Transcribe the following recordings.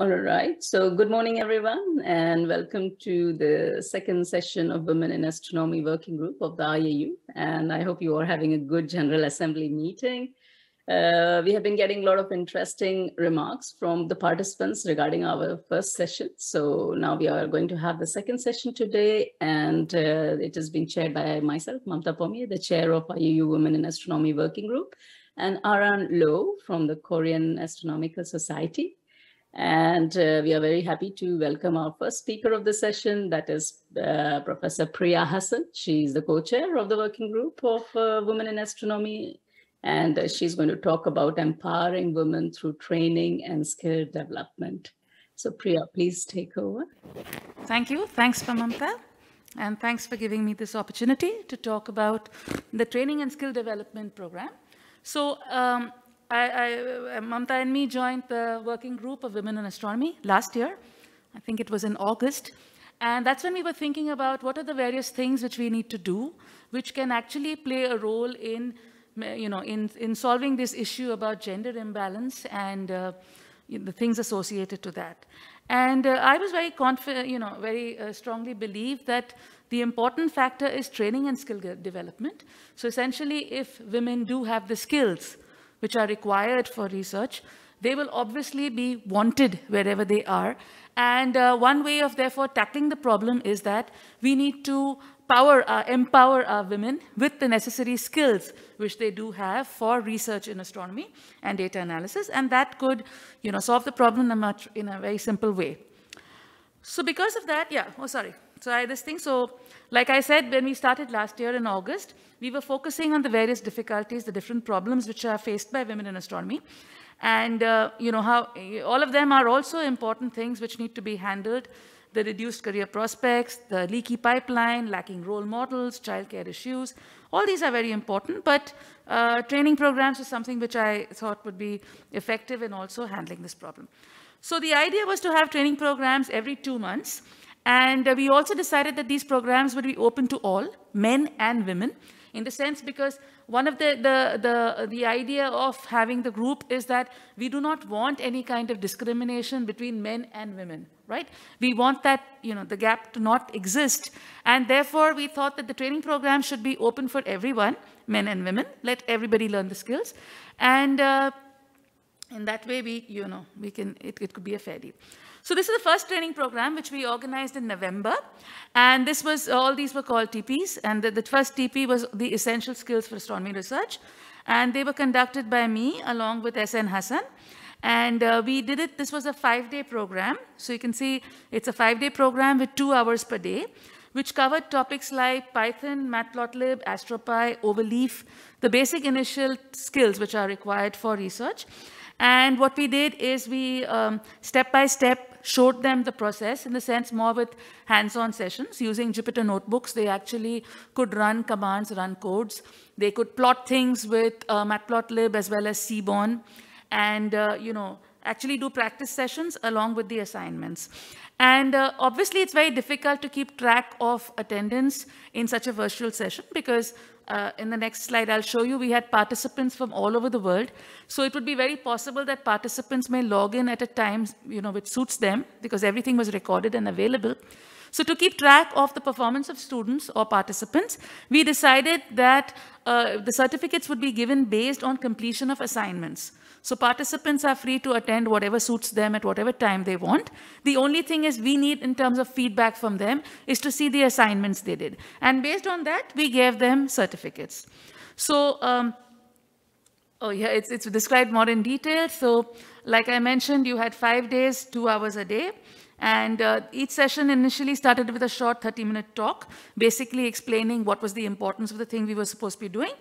All right. So good morning, everyone, and welcome to the second session of Women in Astronomy Working Group of the IAU. And I hope you are having a good General Assembly meeting. Uh, we have been getting a lot of interesting remarks from the participants regarding our first session. So now we are going to have the second session today, and uh, it is being chaired by myself, Mamta Pommier, the chair of IAU Women in Astronomy Working Group, and Aran Loh from the Korean Astronomical Society. And uh, we are very happy to welcome our first speaker of the session, that is uh, Professor Priya Hasan. She's the co-chair of the working group of uh, Women in Astronomy, and uh, she's going to talk about empowering women through training and skill development. So Priya, please take over. Thank you. Thanks, Pamamta. And thanks for giving me this opportunity to talk about the training and skill development program. So um, I, I, uh, Mamta and me joined the working group of women in astronomy last year. I think it was in August. And that's when we were thinking about what are the various things which we need to do, which can actually play a role in, you know, in, in solving this issue about gender imbalance and uh, the things associated to that. And uh, I was very confident, you know, very uh, strongly believe that the important factor is training and skill development. So essentially, if women do have the skills which are required for research, they will obviously be wanted wherever they are. And uh, one way of therefore tackling the problem is that we need to power, uh, empower our women with the necessary skills which they do have for research in astronomy and data analysis. And that could, you know, solve the problem in a, much, in a very simple way. So because of that, yeah, oh, sorry. So I this thing, so like I said, when we started last year in August, we were focusing on the various difficulties, the different problems which are faced by women in astronomy. And, uh, you know, how all of them are also important things which need to be handled. The reduced career prospects, the leaky pipeline, lacking role models, childcare issues. All these are very important, but uh, training programs is something which I thought would be effective in also handling this problem. So the idea was to have training programs every two months. And we also decided that these programs would be open to all, men and women, in the sense because one of the, the, the, the idea of having the group is that we do not want any kind of discrimination between men and women, right? We want that, you know, the gap to not exist. And therefore, we thought that the training program should be open for everyone, men and women. Let everybody learn the skills. And uh, in that way, we, you know, we can, it, it could be a fair deal. So this is the first training program which we organized in November. And this was, all these were called TPs. And the, the first TP was the essential skills for astronomy research. And they were conducted by me along with SN Hasan. And uh, we did it, this was a five-day program. So you can see it's a five-day program with two hours per day, which covered topics like Python, Matplotlib, AstroPy, Overleaf, the basic initial skills which are required for research. And what we did is we um, step by step showed them the process in the sense more with hands-on sessions using Jupyter notebooks. They actually could run commands, run codes. They could plot things with uh, Matplotlib as well as Seaborn and, uh, you know, actually do practice sessions along with the assignments. And uh, obviously, it's very difficult to keep track of attendance in such a virtual session because uh, in the next slide, I'll show you, we had participants from all over the world. So it would be very possible that participants may log in at a time, you know, which suits them because everything was recorded and available. So to keep track of the performance of students or participants, we decided that uh, the certificates would be given based on completion of assignments. So participants are free to attend whatever suits them at whatever time they want. The only thing is we need in terms of feedback from them is to see the assignments they did. And based on that, we gave them certificates. So, um, oh yeah, it's, it's described more in detail. So like I mentioned, you had five days, two hours a day. And uh, each session initially started with a short 30-minute talk, basically explaining what was the importance of the thing we were supposed to be doing.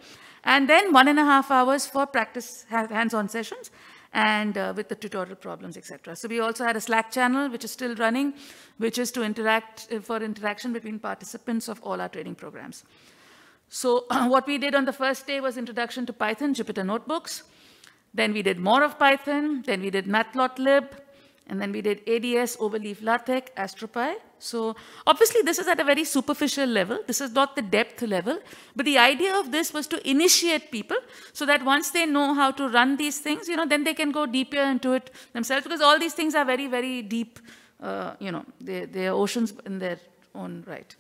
And then one and a half hours for practice hands-on sessions and uh, with the tutorial problems, etc. So we also had a Slack channel, which is still running, which is to interact uh, for interaction between participants of all our training programs. So what we did on the first day was introduction to Python, Jupyter Notebooks. Then we did more of Python. Then we did Matplotlib. And then we did ADS, Overleaf LaTeX, AstroPy. So obviously this is at a very superficial level. This is not the depth level. But the idea of this was to initiate people so that once they know how to run these things, you know, then they can go deeper into it themselves because all these things are very, very deep, uh, you know, they, they are oceans in their own right.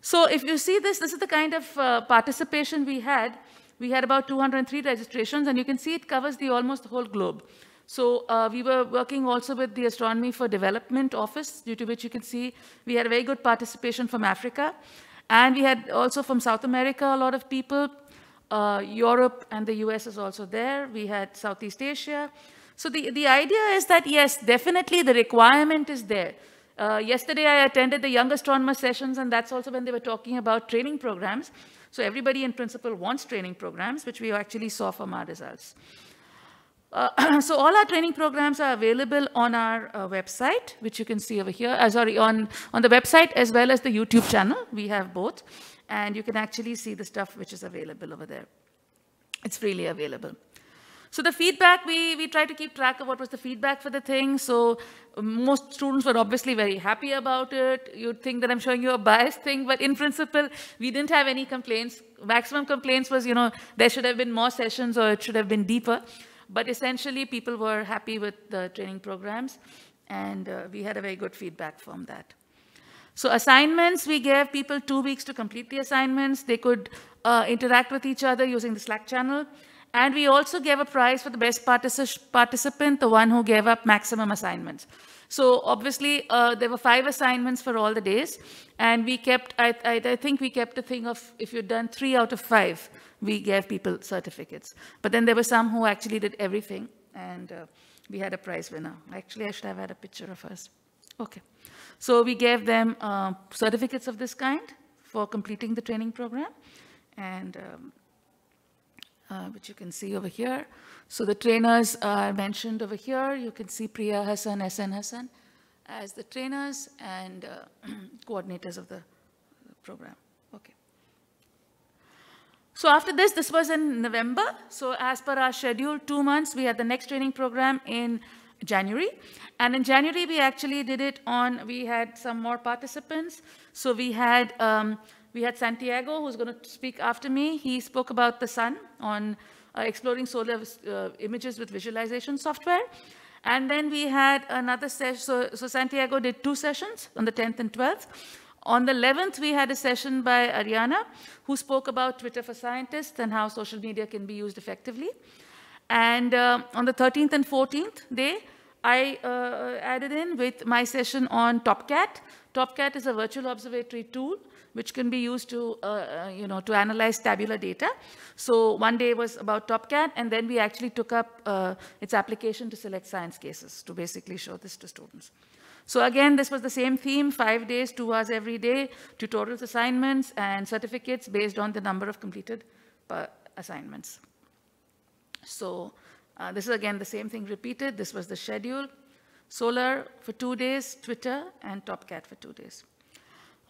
So if you see this, this is the kind of uh, participation we had. We had about 203 registrations, and you can see it covers the almost the whole globe. So uh, we were working also with the Astronomy for Development Office, due to which you can see we had very good participation from Africa. And we had also from South America a lot of people. Uh, Europe and the US is also there. We had Southeast Asia. So the, the idea is that, yes, definitely the requirement is there. Uh, yesterday, I attended the Young Astronomer sessions, and that's also when they were talking about training programs. So everybody in principle wants training programs, which we actually saw from our results. Uh, so all our training programs are available on our uh, website, which you can see over here, uh, sorry, on, on the website as well as the YouTube channel. We have both. And you can actually see the stuff which is available over there. It's freely available. So the feedback, we, we try to keep track of what was the feedback for the thing. So most students were obviously very happy about it. You'd think that I'm showing you a biased thing, but in principle, we didn't have any complaints. Maximum complaints was, you know, there should have been more sessions or it should have been deeper. But essentially, people were happy with the training programs, and uh, we had a very good feedback from that. So assignments, we gave people two weeks to complete the assignments. They could uh, interact with each other using the Slack channel. And we also gave a prize for the best partici participant, the one who gave up maximum assignments. So obviously, uh, there were five assignments for all the days. And we kept, I, I, I think we kept a thing of if you'd done three out of five, we gave people certificates. But then there were some who actually did everything, and uh, we had a prize winner. Actually, I should have had a picture of us. Okay. So we gave them uh, certificates of this kind for completing the training program, and um, uh, which you can see over here. So the trainers are mentioned over here. You can see Priya Hasan, SN Hasan as the trainers and uh, coordinators of the program. So after this, this was in November. So as per our schedule, two months, we had the next training program in January. And in January, we actually did it on, we had some more participants. So we had, um, we had Santiago, who's going to speak after me. He spoke about the sun on uh, exploring solar uh, images with visualization software. And then we had another session. So, so Santiago did two sessions on the 10th and 12th. On the 11th, we had a session by Ariana, who spoke about Twitter for scientists and how social media can be used effectively. And uh, on the 13th and 14th day, I uh, added in with my session on TopCat. TopCat is a virtual observatory tool which can be used to, uh, uh, you know, to analyze tabular data. So one day was about TopCat, and then we actually took up uh, its application to select science cases to basically show this to students. So again, this was the same theme, five days, two hours every day, tutorials, assignments, and certificates based on the number of completed uh, assignments. So uh, this is again the same thing repeated. This was the schedule. Solar for two days, Twitter, and TopCat for two days.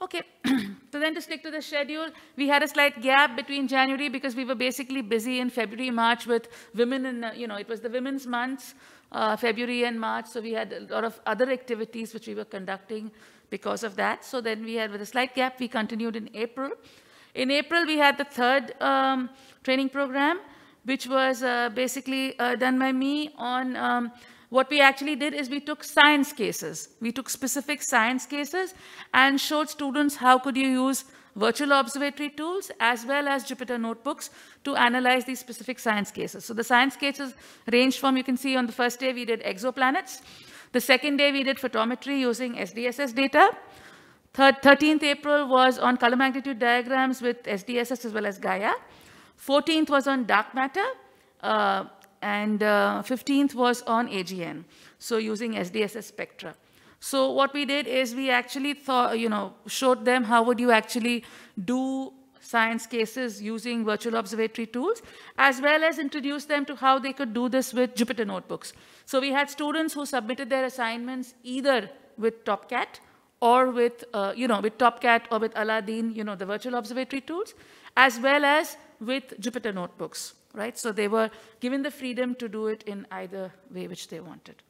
Okay, so then to stick to the schedule, we had a slight gap between January because we were basically busy in February, March with women in, you know, it was the women's months, uh, February and March, so we had a lot of other activities which we were conducting because of that. So then we had, with a slight gap, we continued in April. In April, we had the third um, training program, which was uh, basically uh, done by me on um, what we actually did is we took science cases. We took specific science cases and showed students how could you use virtual observatory tools as well as Jupyter notebooks to analyze these specific science cases. So the science cases range from, you can see on the first day we did exoplanets. The second day we did photometry using SDSS data. Third, 13th April was on color magnitude diagrams with SDSS as well as Gaia. 14th was on dark matter. Uh, and uh, 15th was on AGN, so using SDSS spectra. So what we did is we actually thought, you know, showed them how would you actually do science cases using virtual observatory tools, as well as introduce them to how they could do this with Jupyter notebooks. So we had students who submitted their assignments either with TopCat or with, uh, you know, with TopCat or with Aladin, you know, the virtual observatory tools, as well as with Jupyter notebooks right? So they were given the freedom to do it in either way which they wanted?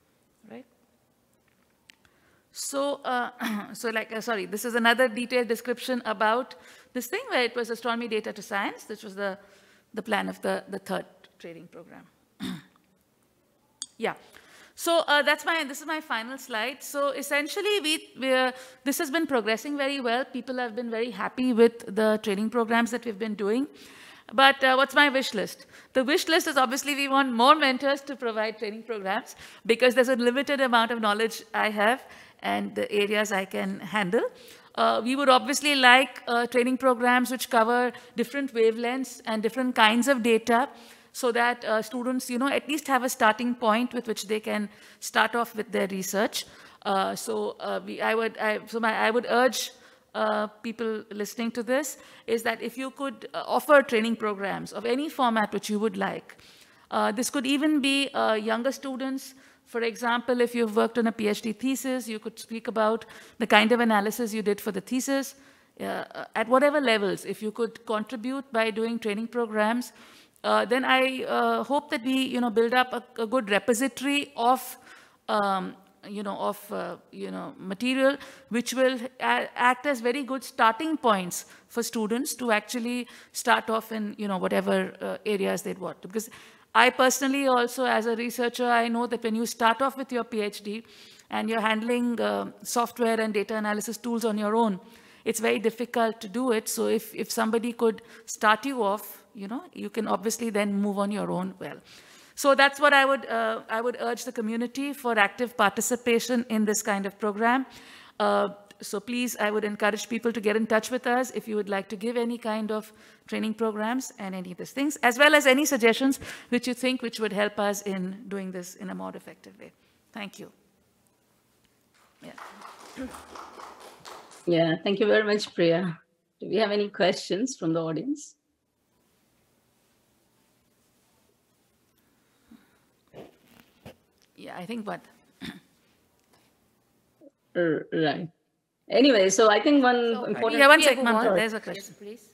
So, uh, so like, uh, sorry, this is another detailed description about this thing where it was astronomy data to science. This was the, the plan of the, the third training program. yeah. So uh, that's my, this is my final slide. So essentially, we, we uh, this has been progressing very well. People have been very happy with the training programs that we've been doing. But uh, what's my wish list? The wish list is obviously we want more mentors to provide training programs because there's a limited amount of knowledge I have and the areas I can handle. Uh, we would obviously like uh, training programs which cover different wavelengths and different kinds of data so that uh, students, you know, at least have a starting point with which they can start off with their research. Uh, so uh, we, I would, I, so my, I would urge uh, people listening to this is that if you could offer training programs of any format which you would like, this could even be younger students. For example, if you've worked on a PhD thesis, you could speak about the kind of analysis you did for the thesis. at whatever levels, if you could contribute by doing training programs, uh, then I uh, hope that we, you know, build up a, a good repository of, um, you know, of, uh, you know, material which will act as very good starting points for students to actually start off in, you know, whatever uh, areas they'd want. Because I personally also, as a researcher, I know that when you start off with your PhD and you're handling uh, software and data analysis tools on your own, it's very difficult to do it. So if, if somebody could start you off you know, you can obviously then move on your own well. So that's what I would, uh, I would urge the community for active participation in this kind of program. Uh, so please, I would encourage people to get in touch with us if you would like to give any kind of training programs and any of these things, as well as any suggestions which you think which would help us in doing this in a more effective way. Thank you. Yeah. Yeah, thank you very much, Priya. Do we have any questions from the audience? yeah, I think what? Uh, right. Anyway, so I think one so, important. Yeah, one second, There's a question, please.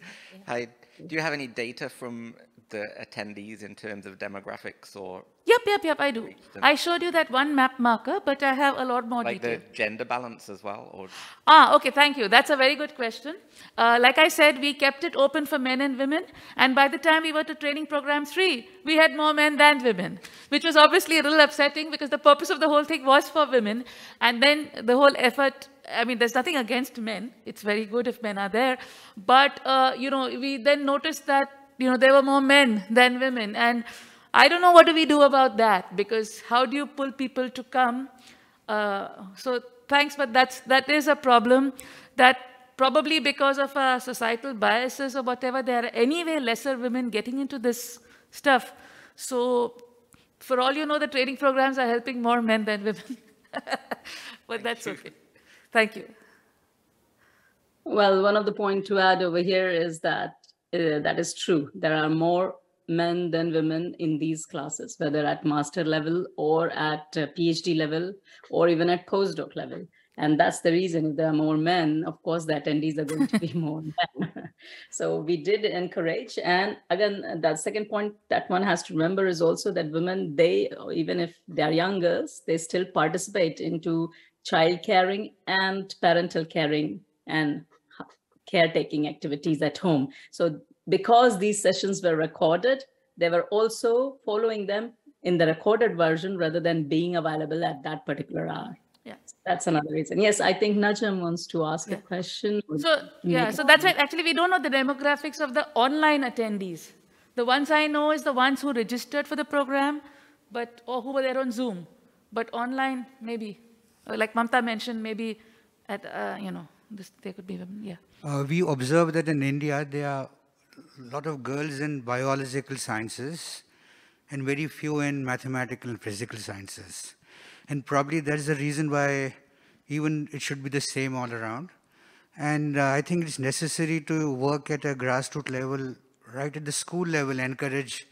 Hi. Do you have any data from the attendees in terms of demographics or Yep, yep, yep, I do. I showed you that one map marker, but I have a lot more like detail. Like the gender balance as well? Or? Ah, okay, thank you. That's a very good question. Uh, like I said, we kept it open for men and women, and by the time we were to training program three, we had more men than women, which was obviously a little upsetting because the purpose of the whole thing was for women, and then the whole effort I mean, there's nothing against men. It's very good if men are there. But, uh, you know, we then noticed that, you know, there were more men than women. And I don't know what do we do about that because how do you pull people to come? Uh, so thanks, but that's, that is a problem that probably because of uh, societal biases or whatever, there are anyway lesser women getting into this stuff. So for all you know, the training programs are helping more men than women. but that's okay. Thank you. Well, one of the points to add over here is that uh, that is true. There are more men than women in these classes, whether at master level or at PhD level or even at postdoc level. And that's the reason if there are more men, of course, the attendees are going to be more men. so we did encourage. And again, that second point that one has to remember is also that women, they, even if they are young girls, they still participate into child caring and parental caring and caretaking activities at home. So because these sessions were recorded, they were also following them in the recorded version rather than being available at that particular hour. Yeah. That's another reason. Yes, I think Najam wants to ask yeah. a question. So, yeah, so that's right. Actually, we don't know the demographics of the online attendees. The ones I know is the ones who registered for the program, but or who were there on Zoom. But online, maybe, like Mamta mentioned, maybe at, uh, you know, this, there could be, yeah. Uh, we observe that in India, there are a lot of girls in biological sciences and very few in mathematical and physical sciences. And probably that's the reason why even it should be the same all around. And uh, I think it's necessary to work at a grassroots level, right at the school level, encourage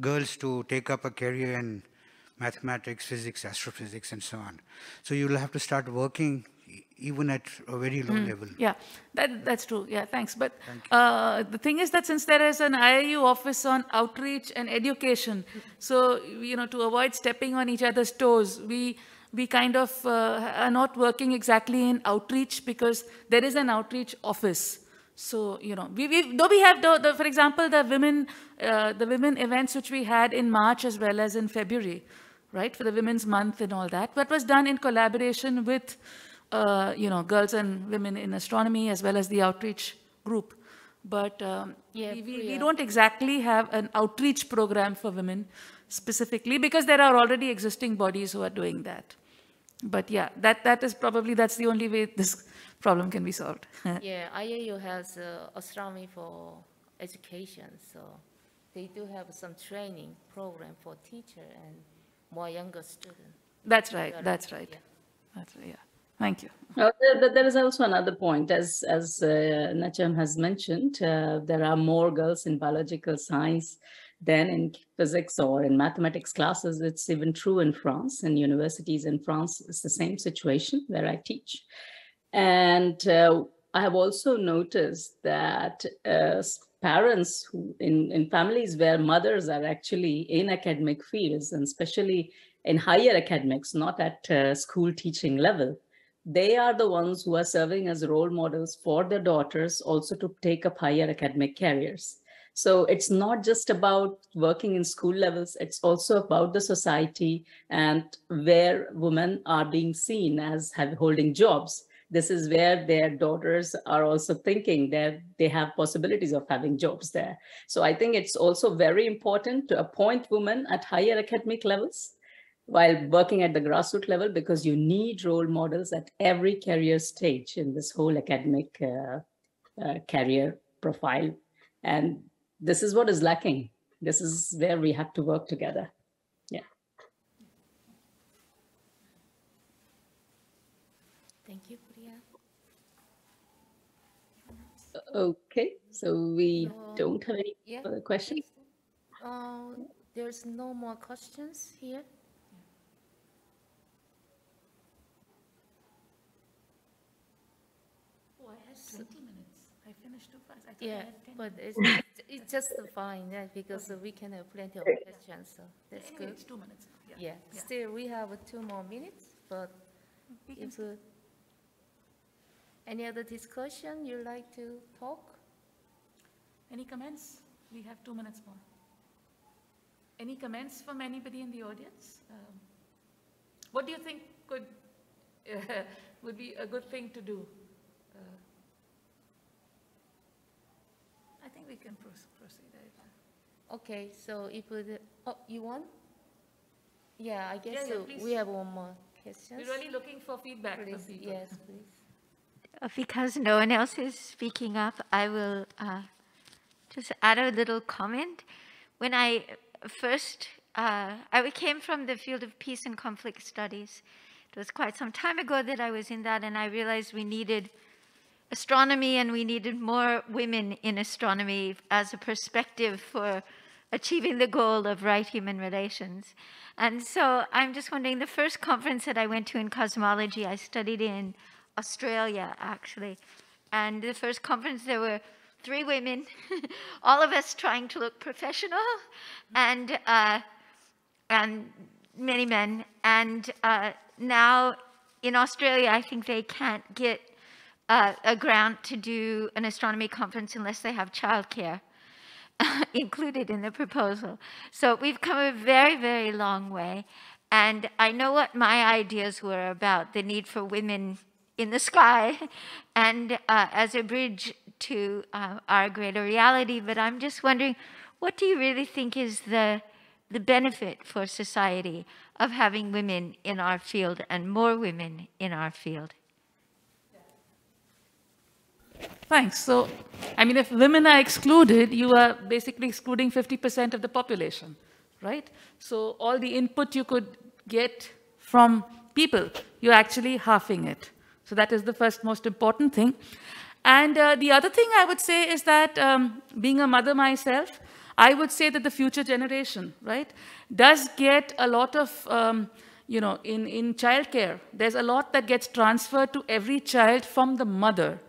girls to take up a career in mathematics, physics, astrophysics, and so on. So you'll have to start working even at a very low mm. level. Yeah, that, that's true. Yeah, thanks. But uh, the thing is that since there is an IAU office on outreach and education, so, you know, to avoid stepping on each other's toes, we, we kind of uh, are not working exactly in outreach because there is an outreach office. So, you know, we, we, though we have, the, the, for example, the women, uh, the women events which we had in March as well as in February, right, for the Women's Month and all that, that was done in collaboration with, uh, you know, girls and women in astronomy as well as the outreach group. But um, yeah, we, we, we, don't exactly have an outreach program for women specifically because there are already existing bodies who are doing that. But yeah, that, that is probably, that's the only way this problem can be solved. yeah, IAU has uh, astronomy for education, so they do have some training program for teacher and more younger students. That's right, that's right. Yeah. That's right, yeah. Thank you. Uh, there, there is also another point, as as uh, Nacham has mentioned, uh, there are more girls in biological science than in physics or in mathematics classes. It's even true in France, in universities in France, it's the same situation where I teach. And uh, I have also noticed that uh, parents who, in, in families where mothers are actually in academic fields, and especially in higher academics, not at uh, school teaching level, they are the ones who are serving as role models for their daughters also to take up higher academic careers. So it's not just about working in school levels, it's also about the society and where women are being seen as have, holding jobs. This is where their daughters are also thinking that they have possibilities of having jobs there. So I think it's also very important to appoint women at higher academic levels while working at the grassroots level because you need role models at every career stage in this whole academic uh, uh, career profile. And this is what is lacking. This is where we have to work together. Yeah. Thank you, Priya. Okay, so we uh, don't have any yeah, further questions. Uh, there's no more questions here. Yeah, but it's, it's just fine, yeah, because we can have plenty of questions, so that's Anyway, good. It's two minutes. now, Yeah, Yeah. still, we have two more minutes, but if, uh, any other discussion you'd like to talk? Any comments? We have two minutes more. Any comments from anybody in the audience? Um, What do you think could, would be a good thing to do? Uh, I think we can proce- proceed. I- Okay, so if, it- oh, you want? Yeah, I guess yeah, so. please. we have one more question. We're really looking for feedback from Please, people. yes, please. Uh, Because no one else is speaking up, I will uh, just add a little comment. When I first, uh, I came from the field of peace and conflict studies. It was quite some time ago that I was in that, and I realized we needed astronomy and we needed more women in astronomy as a perspective for achieving the goal of right human relations. And so I'm just wondering the first conference that I went to in cosmology, I studied in Australia actually. And the first conference, there were three women, all of us trying to look professional, and, uh, and many men. And uh, now in Australia, I think they can't get uh, a grant to do an astronomy conference unless they have childcare included in the proposal. So we've come a very, very long way. And I know what my ideas were about the need for women in the sky and uh, as a bridge to uh, our greater reality. But I'm just wondering, what do you really think is the, the benefit for society of having women in our field and more women in our field? Thanks. So, I mean, if women are excluded, you are basically excluding 50% of the population, right? So all the input you could get from people, you're actually halving it. So that is the first most important thing. And uh, the other thing I would say is that um, being a mother myself, I would say that the future generation, right, does get a lot of, um, you know, in, in childcare, there's a lot that gets transferred to every child from the mother,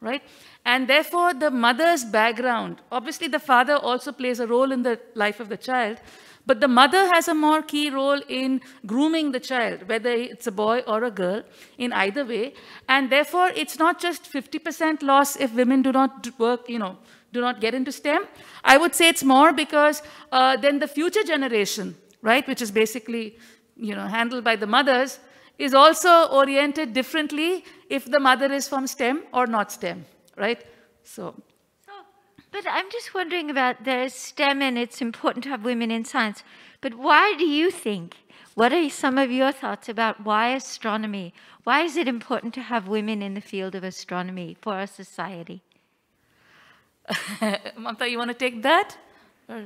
right? And therefore, the mother's background, obviously the father also plays a role in the life of the child, But the mother has a more key role in grooming the child, whether it's a boy or a girl, in either way. And therefore, it's not just 50% loss if women do not work, you know, do not get into STEM. I would say it's more because uh, then the future generation, right, which is basically, you know, handled by the mothers, is also oriented differently if the mother is from STEM or not STEM, right? So but I'm just wondering about there's STEM and it's important to have women in science. But why do you think? What are some of your thoughts about why astronomy? Why is it important to have women in the field of astronomy for our society? Mamta, you want to take that?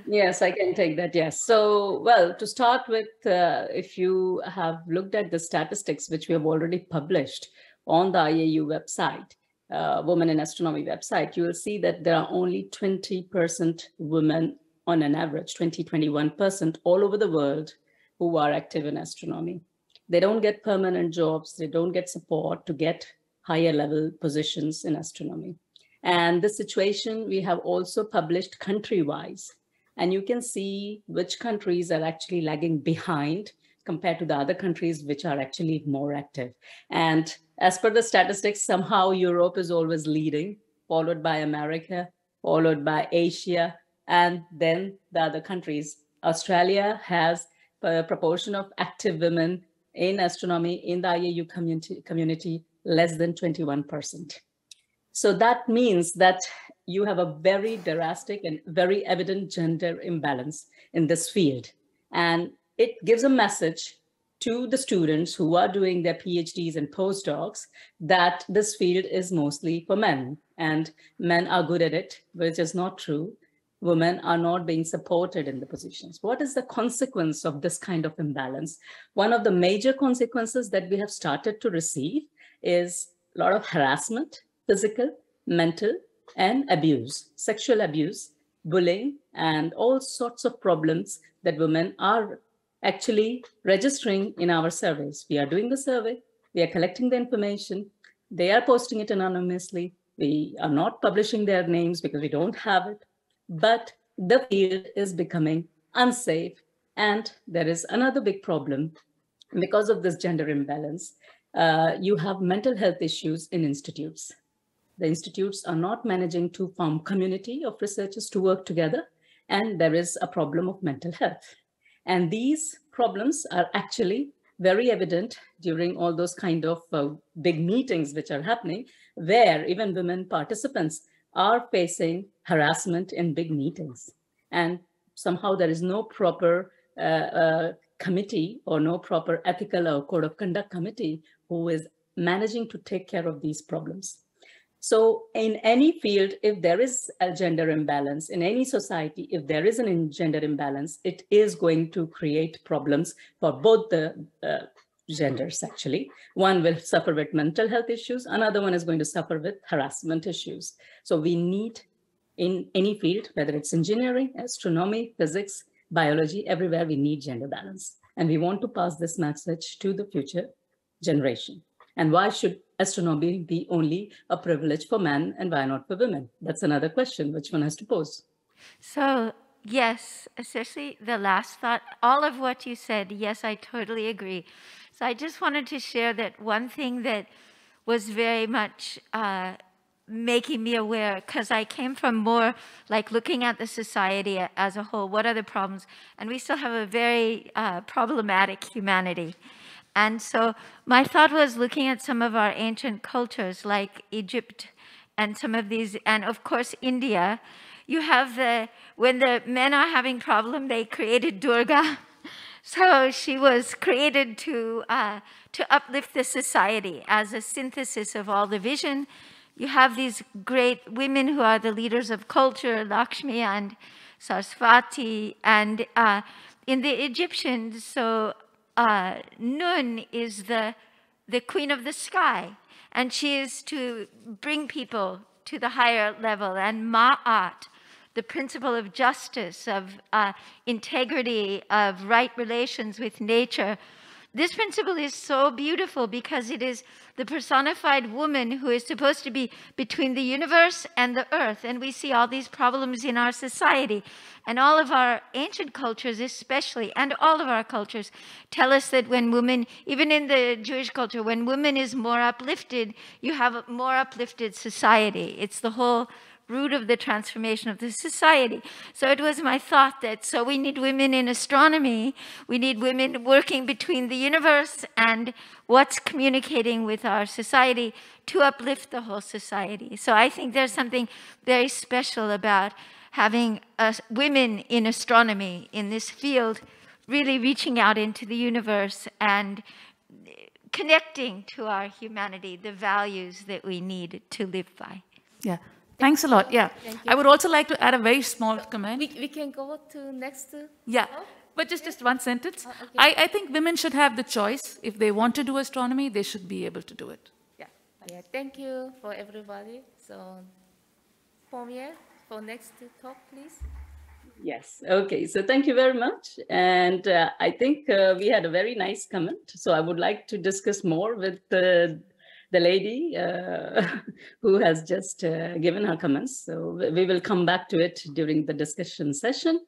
Yes, I can take that. Yes. So, well, to start with, uh, if you have looked at the statistics which we have already published on the IAU website, uh, Women in Astronomy website, you will see that there are only 20% women on an average, 20, 21% all over the world who are active in astronomy. They don't get permanent jobs, they don't get support to get higher level positions in astronomy. And the situation we have also published country-wise. And you can see which countries are actually lagging behind compared to the other countries which are actually more active. And as per the statistics, somehow Europe is always leading, followed by America, followed by Asia, and then the other countries. Australia has a proportion of active women in astronomy in the IAU community, community less than 21%. So that means that you have a very drastic and very evident gender imbalance in this field. And it gives a message to the students who are doing their PhDs and postdocs that this field is mostly for men and men are good at it, which is not true. Women are not being supported in the positions. What is the consequence of this kind of imbalance? One of the major consequences that we have started to receive is a lot of harassment, physical, mental, and abuse, sexual abuse, bullying, and all sorts of problems that women are actually registering in our surveys. We are doing the survey, we are collecting the information, they are posting it anonymously. We are not publishing their names because we don't have it, but the field is becoming unsafe. And there is another big problem because of this gender imbalance. Uh, you have mental health issues in institutes. The institutes are not managing to form community of researchers to work together, and there is a problem of mental health. And these problems are actually very evident during all those kind of uh, big meetings which are happening, where even women participants are facing harassment in big meetings. And somehow there is no proper uh, uh, committee or no proper ethical or code of conduct committee who is managing to take care of these problems. So in any field, if there is a gender imbalance, in any society, if there is an gender imbalance, it is going to create problems for both the uh, genders, actually. One will suffer with mental health issues, another one is going to suffer with harassment issues. So we need, in any field, whether it's engineering, astronomy, physics, biology, everywhere we need gender balance. And we want to pass this message to the future generation. And why should astronomy be only a privilege for men and why not for women? That's another question which one has to pose. So, yes, especially the last thought, all of what you said, yes, I totally agree. So, I just wanted to share that one thing that was very much uh, making me aware, because I came from more like looking at the society as a whole, what are the problems? And we still have a very uh, problematic humanity. And so my thought was looking at some of our ancient cultures like Egypt and some of these, and of course India, you have the, when the men are having problem, they created Durga. So she was created to, uh, to uplift the society as a synthesis of all the vision. You have these great women who are the leaders of culture, Lakshmi and Saraswati, and uh, in the Egyptians, so uh, Nut is the, the queen of the sky, and she is to bring people to the higher level. And Ma'at, the principle of justice, of uh, integrity, of right relations with nature, This principle is so beautiful because it is the personified woman who is supposed to be between the universe and the earth. And we see all these problems in our society. And all of our ancient cultures, especially, and all of our cultures, tell us that when women, even in the Jewish culture, when women is more uplifted, you have a more uplifted society. It's the whole root of the transformation of the society. So it was my thought that so we need women in astronomy, we need women working between the universe and what's communicating with our society to uplift the whole society. So I think there's something very special about having uh, women in astronomy in this field really reaching out into the universe and connecting to our humanity, the values that we need to live by. Yeah. Thanks a lot. Yeah. I would also like to add a very small comment. We, we can go to next. uh, Yeah, but just, just one sentence. I, I think women should have the choice. If they want to do astronomy, they should be able to do it. Yeah. Yeah, thank you for everybody. So, Pommier, for next talk, please. Yes. Okay. So thank you very much. And uh, I think uh, we had a very nice comment. So I would like to discuss more with the the lady uh, who has just uh, given her comments. So we- will come back to it during the discussion session.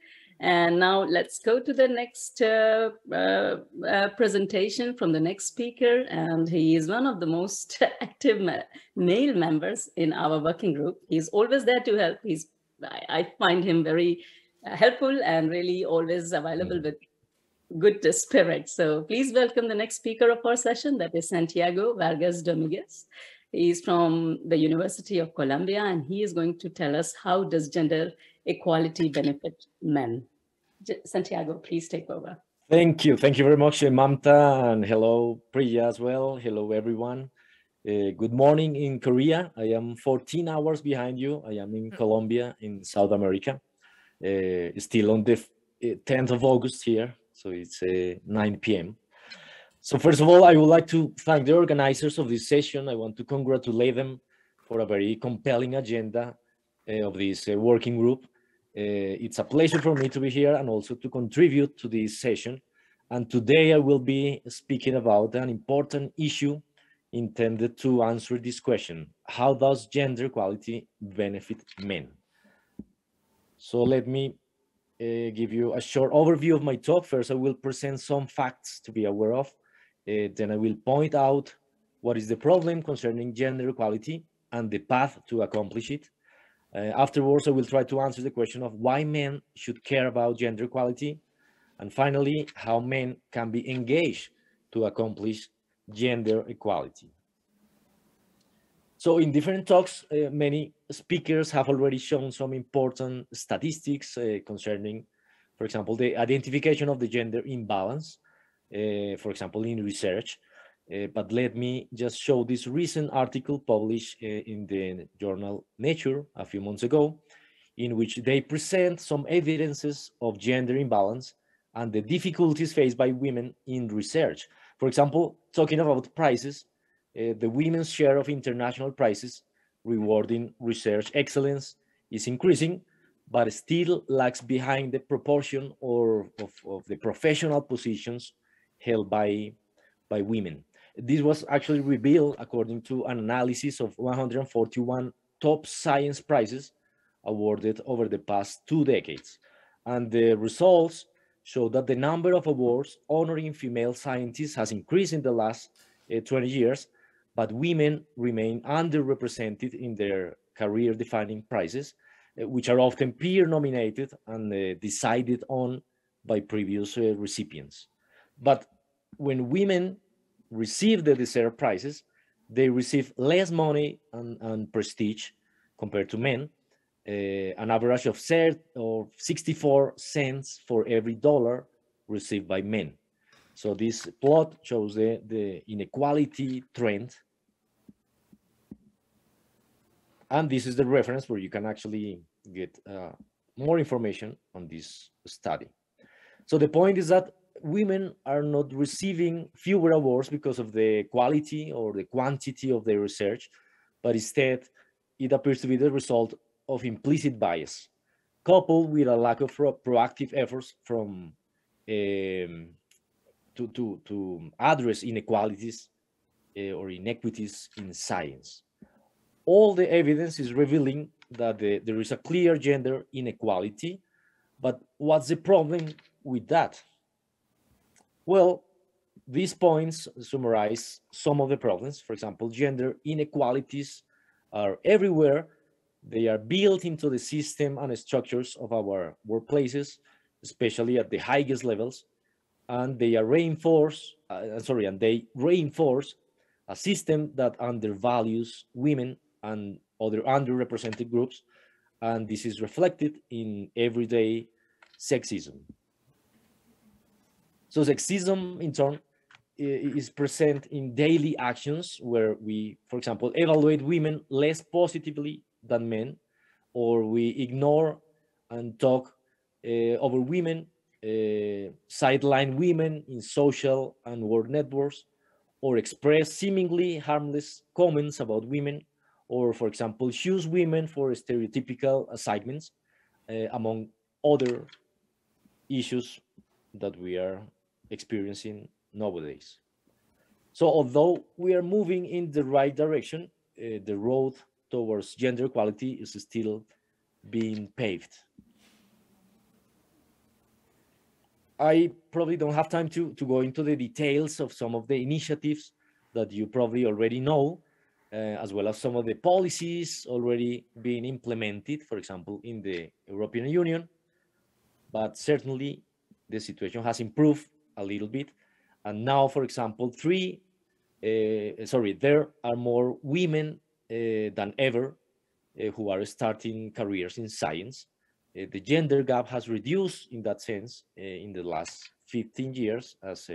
And now let's go to the next uh, uh, uh, presentation from the next speaker. And he is one of the most active ma- male members in our working group. He's always there to help. He's I, I find him very uh, helpful and really always available with good spirit. So please welcome the next speaker of our session, that is Santiago Vargas Dominguez. He's from the University of Colombia, and he is going to tell us how does gender equality benefit men. Santiago, please take over. Thank you. Thank you very much, uh, Mamta, and hello, Priya as well. Hello, everyone. Uh, good morning in Korea. I am 14 hours behind you. I am in Colombia, in South America. Uh, still on the uh, 10th of August here, so it's uh, 9 p.m. So first of all, I would like to thank the organizers of this session. I want to congratulate them for a very compelling agenda uh, of this uh, working group. Uh, it's a pleasure for me to be here and also to contribute to this session. And today I will be speaking about an important issue intended to answer this question. How does gender equality benefit men? So let me uh, give you a short overview of my talk. First, I will present some facts to be aware of. Uh, then I will point out what is the problem concerning gender equality and the path to accomplish it. Uh, afterwards, I will try to answer the question of why men should care about gender equality. And finally, how men can be engaged to accomplish gender equality. So in different talks, uh, many speakers have already shown some important statistics uh, concerning, for example, the identification of the gender imbalance, uh, for example, in research. Uh, but let me just show this recent article published uh, in the journal Nature a few months ago, in which they present some evidences of gender imbalance and the difficulties faced by women in research. For example, talking about prices, uh, the women's share of international prizes rewarding research excellence is increasing, but still lags behind the proportion or of, of the professional positions held by, by women. This was actually revealed according to an analysis of 141 top science prizes awarded over the past two decades. And the results show that the number of awards honoring female scientists has increased in the last uh, 20 years, but women remain underrepresented in their career defining prizes, uh, which are often peer nominated and uh, decided on by previous uh, recipients. But when women receive the deserved prizes, they receive less money and, and prestige compared to men, uh, an average of or 64 cents for every dollar received by men. So this plot shows the, the inequality trend. And this is the reference where you can actually get uh, more information on this study. So the point is that women are not receiving fewer awards because of the quality or the quantity of their research, but instead it appears to be the result of implicit bias, coupled with a lack of pro proactive efforts from um, to, to, to address inequalities uh, or inequities in science. All the evidence is revealing that the, there is a clear gender inequality, but what's the problem with that? Well, these points summarize some of the problems. For example, gender inequalities are everywhere. They are built into the system and structures of our workplaces, especially at the highest levels, and they are reinforced, uh, sorry, and they reinforce a system that undervalues women and other underrepresented groups, and this is reflected in everyday sexism. So sexism, in turn, is present in daily actions where we, for example, evaluate women less positively than men, or we ignore and talk uh, over women, uh, sideline women in social and work networks, or express seemingly harmless comments about women, or, for example, choose women for stereotypical assignments, uh, among other issues that we are experiencing nowadays. So although we are moving in the right direction, uh, the road towards gender equality is still being paved. I probably don't have time to, to go into the details of some of the initiatives that you probably already know, uh, as well as some of the policies already being implemented, for example, in the European Union. But certainly the situation has improved a little bit. And now, for example, three, uh, sorry, there are more women uh, than ever uh, who are starting careers in science. Uh, the gender gap has reduced in that sense uh, in the last 15 years, as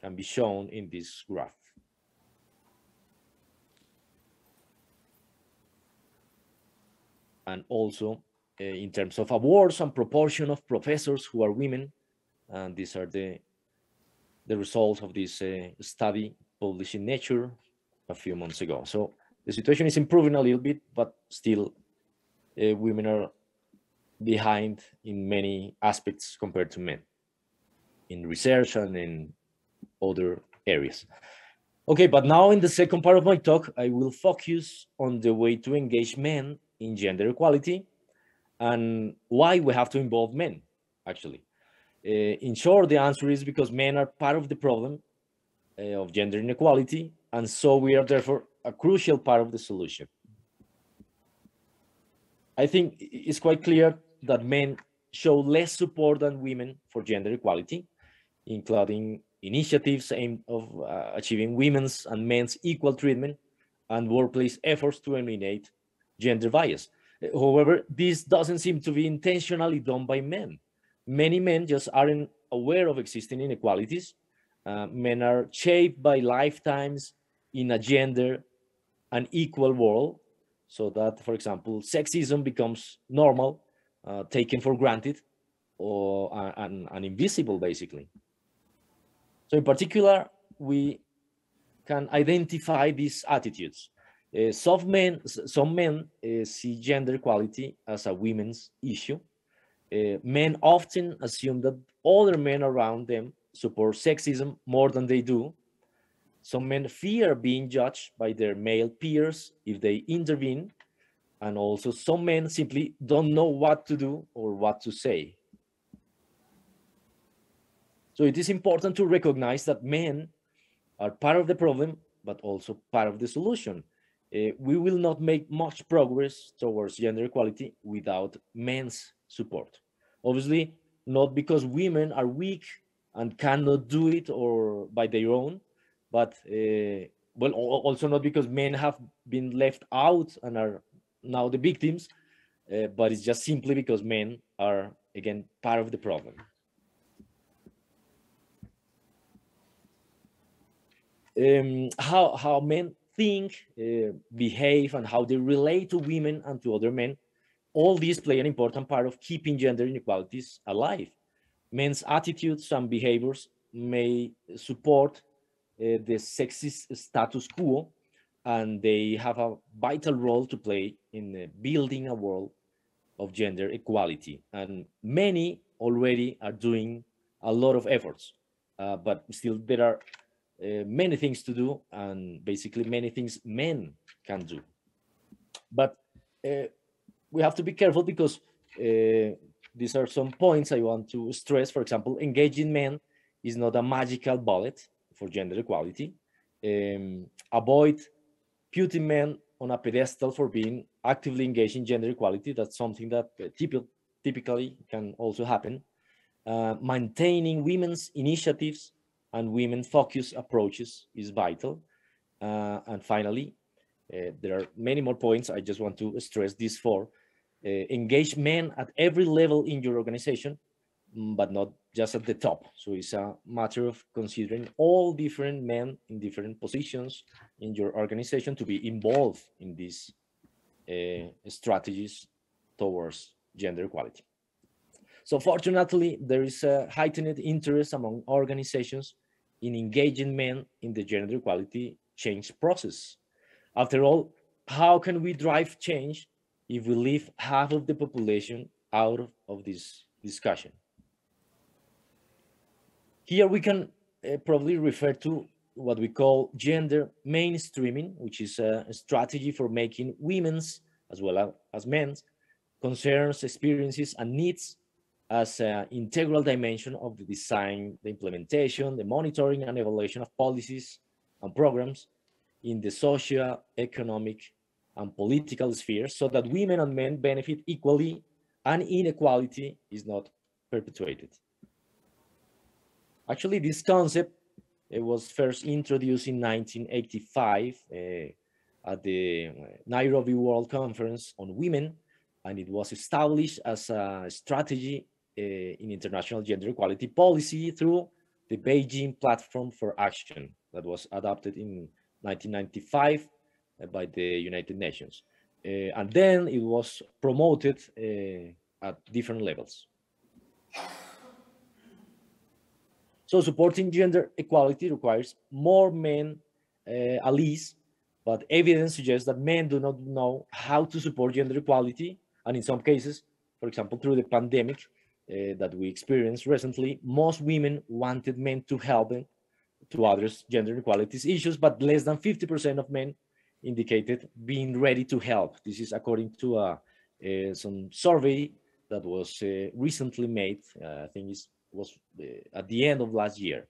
can be shown in this graph. And also in terms of awards and proportion of professors who are women, and these are the the results of this uh, study published in Nature a few months ago. So the situation is improving a little bit, but still uh, women are behind in many aspects compared to men in research and in other areas. Okay, but now in the second part of my talk, I will focus on the way to engage men in gender equality and why we have to involve men, actually. Uh, in short, the answer is because men are part of the problem uh, of gender inequality, and so we are therefore a crucial part of the solution. I think it's quite clear that men show less support than women for gender equality, including initiatives aimed of uh, achieving women's and men's equal treatment and workplace efforts to eliminate gender bias. However, this doesn't seem to be intentionally done by men many men just aren't aware of existing inequalities. Uh, men are shaped by lifetimes in a gender and equal world, so that, for example, sexism becomes normal, uh, taken for granted, or uh, and, and invisible, basically. So in particular, we can identify these attitudes. Uh, some men, some men uh, see gender equality as a women's issue, uh, men often assume that other men around them support sexism more than they do. Some men fear being judged by their male peers if they intervene. And also some men simply don't know what to do or what to say. So it is important to recognize that men are part of the problem, but also part of the solution. Uh, we will not make much progress towards gender equality without men's support. Obviously, not because women are weak and cannot do it or by their own, but uh, well, also not because men have been left out and are now the victims, uh, but it's just simply because men are again part of the problem. Um, how how men think, uh, behave, and how they relate to women and to other men all these play an important part of keeping gender inequalities alive. Men's attitudes and behaviors may support uh, the sexist status quo, and they have a vital role to play in uh, building a world of gender equality. And many already are doing a lot of efforts. uh, but still there are uh, many things to do and basically many things men can do. But uh, we have to be careful because uh, these are some points I want to stress. For example, engaging men is not a magical bullet for gender equality. Um, avoid putting men on a pedestal for being actively engaged in gender equality. That's something that uh, typ typically can also happen. Uh, maintaining women's initiatives and women-focused approaches is vital. Uh, and finally, uh, there are many more points. I just want to stress these four. Uh, engage men at every level in your organization, mm, but not just at the top. So it's a matter of considering all different men in different positions in your organization to be involved in these uh, strategies towards gender equality. So fortunately, there is a heightened interest among organizations in engaging men in the gender equality change process. After all, how can we drive change if we leave half of the population out of this discussion? Here we can uh, probably refer to what we call gender mainstreaming, which is a, a strategy for making women's as well as men's concerns, experiences, and needs as an integral dimension of the design, the implementation, the monitoring and evaluation of policies and programs in the social, economic, and political spheres so that women and men benefit equally and inequality is not perpetuated. Actually, this concept it was first introduced in 1985 uh, at the Nairobi World Conference on Women, and it was established as a strategy in international gender equality policy through the Beijing Platform for Action that was adopted in 1995 uh, by the United Nations. Uh, and then it was promoted at different levels. So supporting gender equality requires more men uh, allies, but evidence suggests that men do not know how to support gender equality. And in some cases, for example, through the pandemic, uh, that we experienced recently, most women wanted men to help them to address gender inequalities issues, but less than 50% of men indicated being ready to help. This is according to uh, uh, some survey that was uh, recently made, uh, I think it was uh, at the end of last year.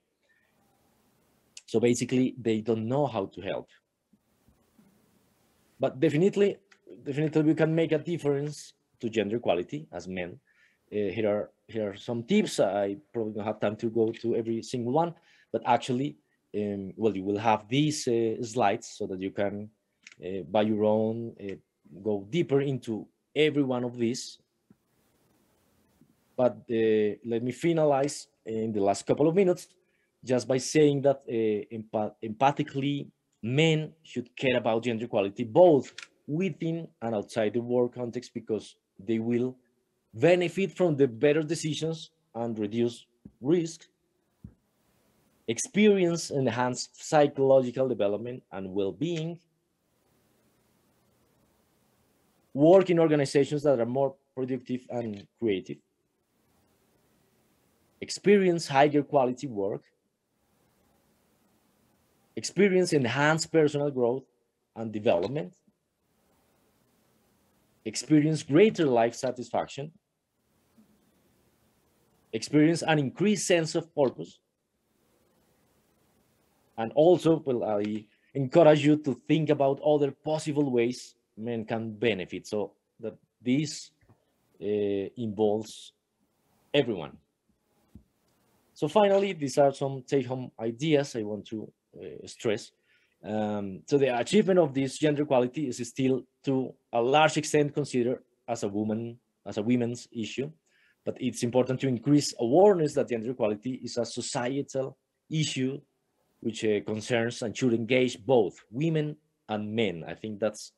So basically, they don't know how to help. But definitely, definitely we can make a difference to gender equality as men here are here are some tips. I probably don't have time to go to every single one, but actually, um, well, you will have these uh, slides so that you can, uh, by your own, go deeper into every one of these. But let me finalize in the last couple of minutes just by saying that empath empathically, men should care about gender equality both within and outside the work context because they will benefit from the better decisions and reduce risk, experience enhanced psychological development and well-being, work in organizations that are more productive and creative, experience higher quality work, experience enhanced personal growth and development, experience greater life satisfaction, experience an increased sense of purpose. And also, well, I encourage you to think about other possible ways men can benefit so that this uh, involves everyone. So finally, these are some take-home ideas I want to uh, stress. Um, so the achievement of this gender equality is still to a large extent considered as a woman, as a women's issue but it's important to increase awareness that gender equality is a societal issue which uh, concerns and should engage both women and men. I think that's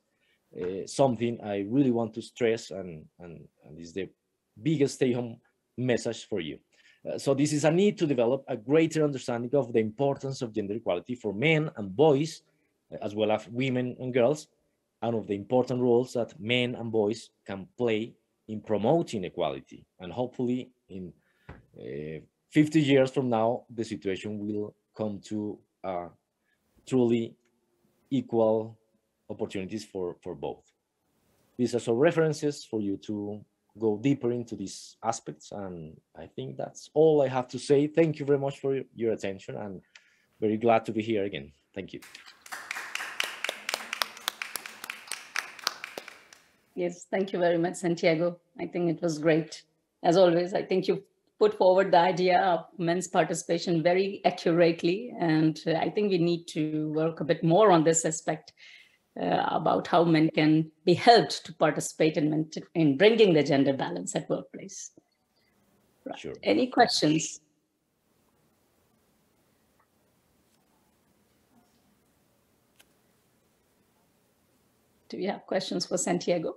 uh, something I really want to stress and, and, and is the biggest stay-home message for you. Uh, so this is a need to develop a greater understanding of the importance of gender equality for men and boys, as well as women and girls, and of the important roles that men and boys can play in promoting equality and hopefully in uh, 50 years from now, the situation will come to uh, truly equal opportunities for, for both. These are some references for you to go deeper into these aspects. And I think that's all I have to say. Thank you very much for your attention and very glad to be here again. Thank you. Yes, thank you very much, Santiago. I think it was great. As always, I think you put forward the idea of men's participation very accurately. And uh, I think we need to work a bit more on this aspect uh, about how men can be helped to participate in, in bringing the gender balance at workplace. Right. Sure. Any questions? Do you have questions for Santiago?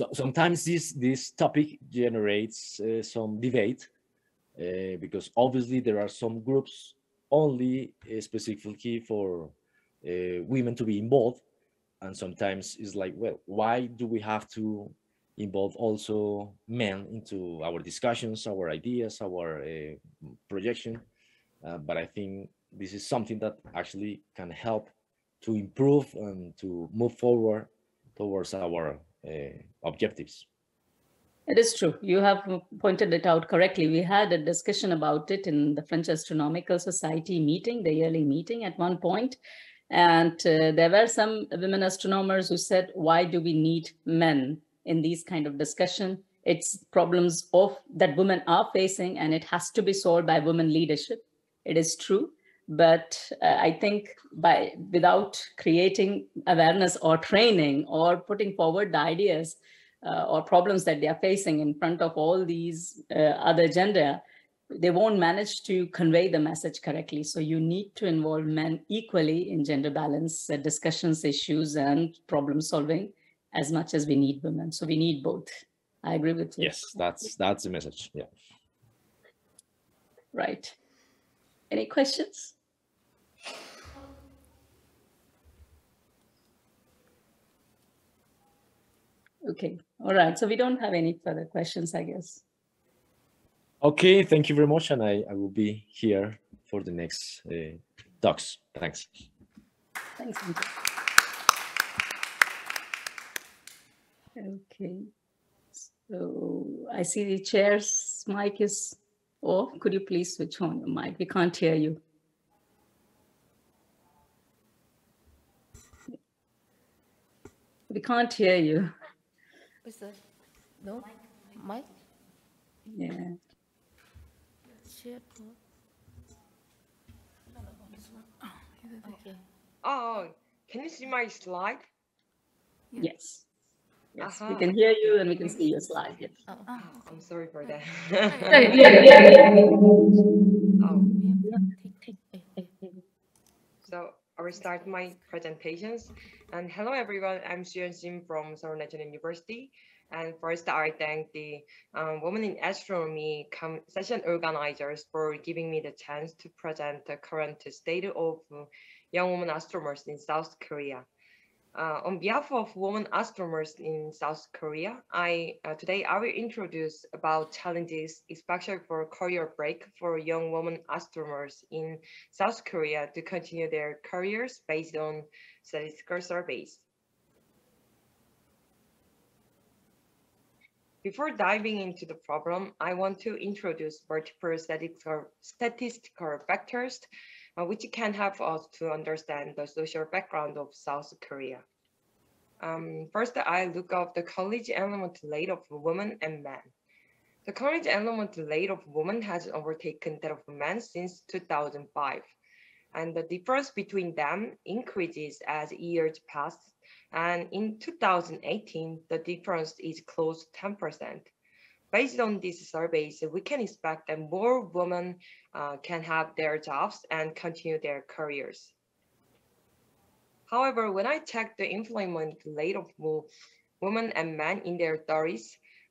So sometimes this this topic generates uh, some debate uh, because obviously there are some groups only uh, specifically for uh, women to be involved, and sometimes it's like, well, why do we have to involve also men into our discussions, our ideas, our uh, projection? But I think this is something that actually can help to improve and to move forward towards our objectives. It is true. You have pointed it out correctly. We had a discussion about it in the French Astronomical Society meeting, the yearly meeting at one point. And uh, there were some women astronomers who said, why do we need men in these kind of discussion? It's problems of that women are facing and it has to be solved by women leadership. It is true. But uh, I think by without creating awareness or training or putting forward the ideas uh, or problems that they are facing in front of all these uh, other gender, they won't manage to convey the message correctly. So you need to involve men equally in gender balance uh, discussions, issues, and problem solving as much as we need women. So we need both. I agree with you. Yes, that's that's the message. Yeah. Right. Any questions? Okay, all right. So we don't have any further questions, I guess. Okay, thank you very much. And I, I will be here for the next uh, talks. Thanks. Thanks. Okay. So I see the chair's mic is off. Could you please switch on your mic? We can't hear you. We can't hear you. Is that no mic? Yeah. Okay. Oh, can you see my slide? Yes. Yes, Uh-huh. we can hear you and we can see your slide. Yes. Oh, I'm sorry for that. oh. So I will start my presentations. And hello everyone, I'm Suhyun Shin from Seoul National University. And first, I thank the um, Women in Astronomy session organizers for giving me the chance to present the current state of young women astronomers in South Korea. Uh, on behalf of women astronomers in South Korea, I uh, today I will introduce about challenges, especially for career break for young women astronomers in South Korea to continue their careers based on statistical surveys. Before diving into the problem, I want to introduce multiple statistical, statistical factors which can help us to understand the social background of South Korea. Um, first, I look up the college enrollment rate of women and men. The college enrollment rate of women has overtaken that of men since 2005, and the difference between them increases as years pass and in 2018, the difference is close to 10%. Based on these surveys, we can expect that more women uh, can have their jobs and continue their careers. However, when I checked the employment rate of women and men in their 30s,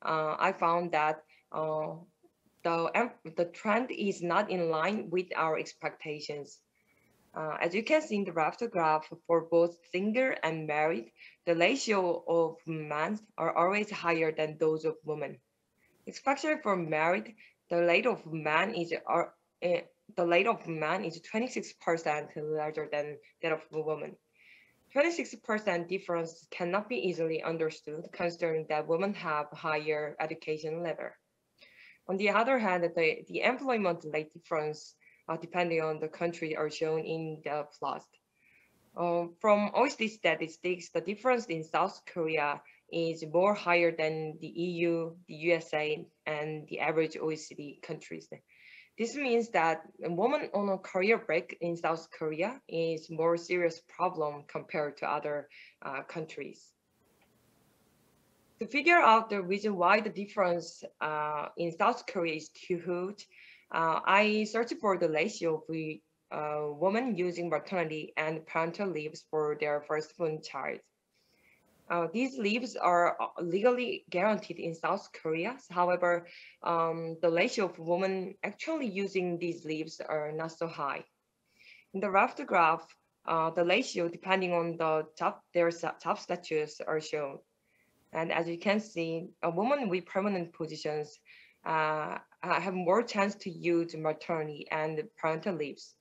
uh, I found that uh, the, the trend is not in line with our expectations. Uh, as you can see in the left graph, for both single and married, the ratio of men are always higher than those of women. Especially for married, the rate of man is uh, uh, the rate of man is 26% larger than that of a woman. 26% difference cannot be easily understood considering that women have higher education level. On the other hand, the, the employment rate difference uh, depending on the country are shown in the plot. Um, from OECD statistics, the difference in South Korea is more higher than the EU, the USA, and the average OECD countries. This means that a woman on a career break in South Korea is more serious problem compared to other uh, countries. To figure out the reason why the difference uh, in South Korea is too huge, uh, I searched for the ratio of uh, women using maternity and parental leaves for their firstborn child. Uh, these leaves are uh, legally guaranteed in South Korea. However, um, the ratio of women actually using these leaves are not so high. In the left graph, uh, the ratio depending on the top, their job status are shown. And as you can see, a woman with permanent positions uh, have more chance to use maternity and parental leaves.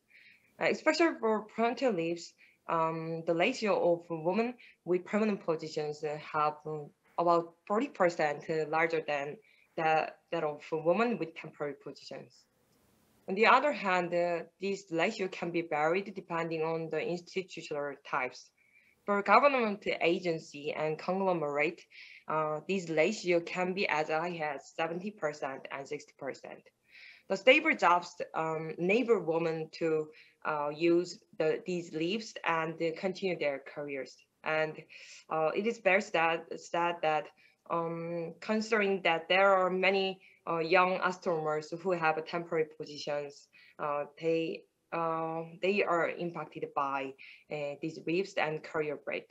Uh, especially for parental leaves, um, the ratio of women with permanent positions have um, about 40% larger than that, that of women with temporary positions. On the other hand, uh, this ratio can be varied depending on the institutional types. For government agency and conglomerate, uh, this ratio can be as high as 70% and 60%. The stable jobs um, enable women to uh, use the, these leaves and continue their careers. And uh, it is very sad, sad that um, considering that there are many uh, young astronomers who have temporary positions, uh, they uh, they are impacted by uh, these leaves and career break.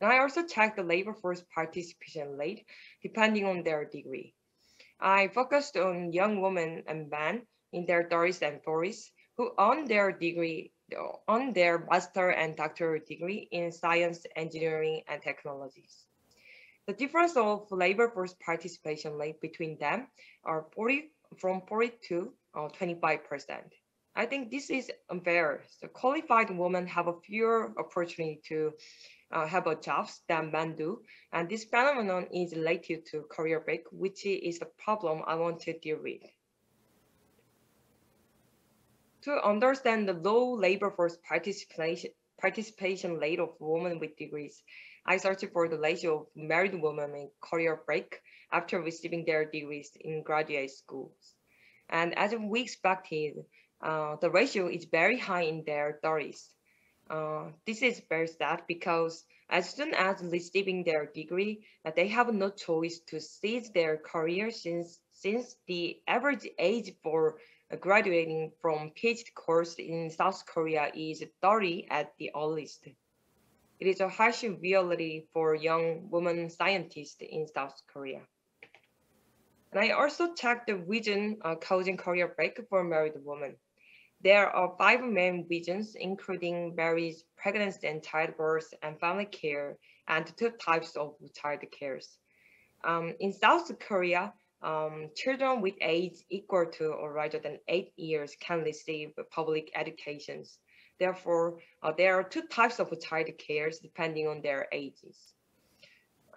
And I also checked the labor force participation rate depending on their degree. I focused on young women and men in their 30s and 40s who earned their degree on their master and doctoral degree in science, engineering, and technologies. The difference of labor force participation rate between them are 40 from 42 or 25%. I think this is unfair. So qualified women have a fewer opportunity to uh, have a jobs than men do. And this phenomenon is related to career break, which is the problem I want to deal with. To understand the low labor force participation, participation rate of women with degrees, I searched for the ratio of married women in career break after receiving their degrees in graduate schools. And as we expected, uh, the ratio is very high in their 30s. Uh, this is very sad because as soon as receiving their degree, uh, they have no choice to seize their career since, since the average age for graduating from PhD course in South Korea is 30 at the earliest. It is a harsh reality for young women scientists in South Korea. And I also checked the region uh, causing career break for married women. There are five main regions, including marriage, pregnancy and childbirth, and family care, and two types of child cares. Um, in South Korea, um, children with age equal to or rather than eight years can receive public educations. Therefore, uh, there are two types of child cares depending on their ages.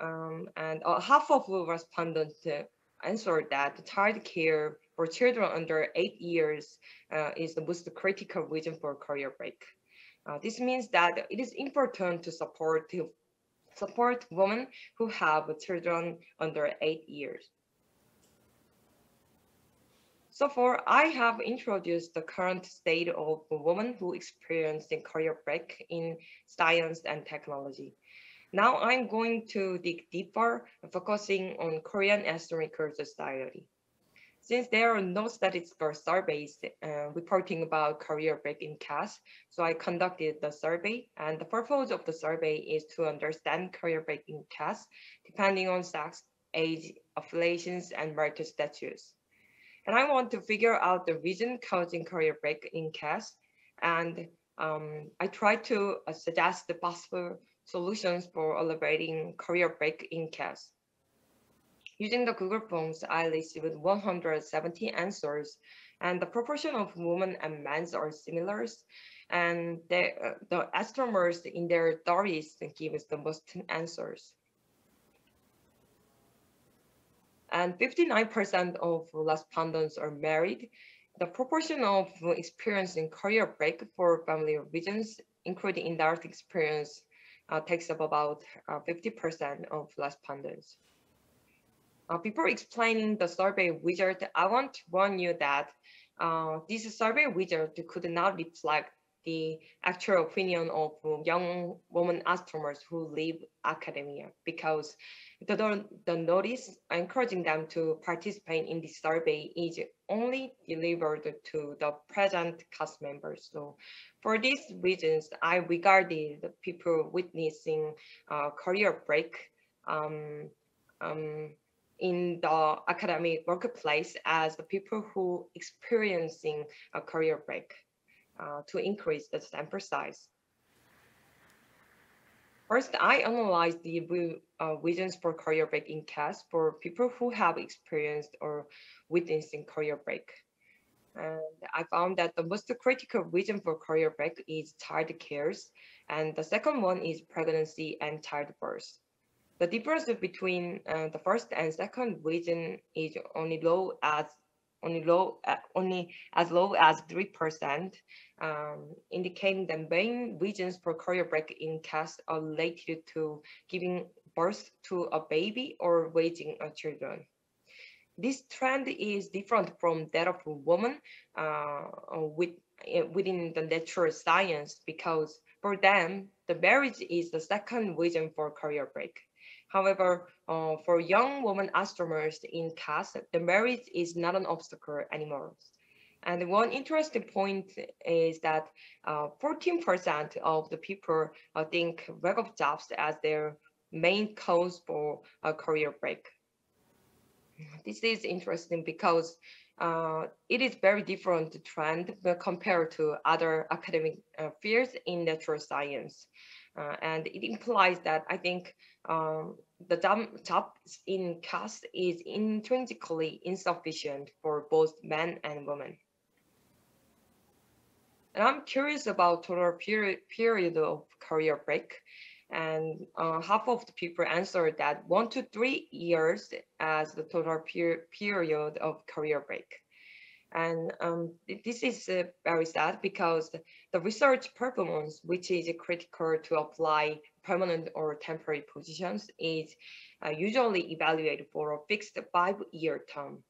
Um, and uh, half of the respondents uh, answered that child care for children under eight years uh, is the most critical reason for career break. Uh, this means that it is important to support to support women who have children under eight years. So far, I have introduced the current state of women who experienced a career break in science and technology. Now I'm going to dig deeper, focusing on Korean astronomical society. Since there are no statistical surveys uh, reporting about career break in KAS, so I conducted the survey, and the purpose of the survey is to understand career break in KAS, depending on sex, age, affiliations, and marital status and I want to figure out the reason causing career break in KAS. And um, I try to uh, suggest the possible solutions for elevating career break in KAS. Using the Google Forms, I received 170 answers, and the proportion of women and men are similar. And the, uh, the astronomers in their 30s give us the most answers. And 59% of respondents are married. The proportion of experiencing career break for family reasons, including indirect experience, uh, takes up about 50% uh, of respondents. Uh, before explaining the survey wizard, I want to warn you that uh, this survey wizard could not reflect the actual opinion of young women astronomers who leave academia because the, the notice. Encouraging them to participate in the survey. Is only delivered to the present cast members. So for these reasons, I regarded the people witnessing uh, career break um, um, in the academic workplace as the people who experiencing a career break uh, to increase the sample size. First, I analyzed the uh, reasons for career break in KAS for people who have experienced or witnessing career break. And I found that the most critical reason for career break is child cares, and the second one is pregnancy and childbirth. The difference between uh, the first and second reason is only low as only low uh, only as low as three percent, um, indicating the main reasons for career break in KAS are related to giving birth to a baby or raising a children. This trend is different from that of a woman uh, with, uh, within the natural science because for them, the marriage is the second reason for career break. However, uh, for young women astronomers in KAS, the marriage is not an obstacle anymore. And one interesting point is that 14% uh, of the people uh, think of jobs as their main cause for a career break. This is interesting because uh, it is very different trend compared to other academic uh, fields in natural science. Uh, and it implies that I think um, the top in KAS is intrinsically insufficient for both men and women. And I'm curious about total period, period of career break. And uh, half of the people answered that one to three years as the total per period of career break. And um, this is uh, very sad because the research performance, which is critical to apply permanent or temporary positions, is uh, usually evaluated for a fixed five-year term.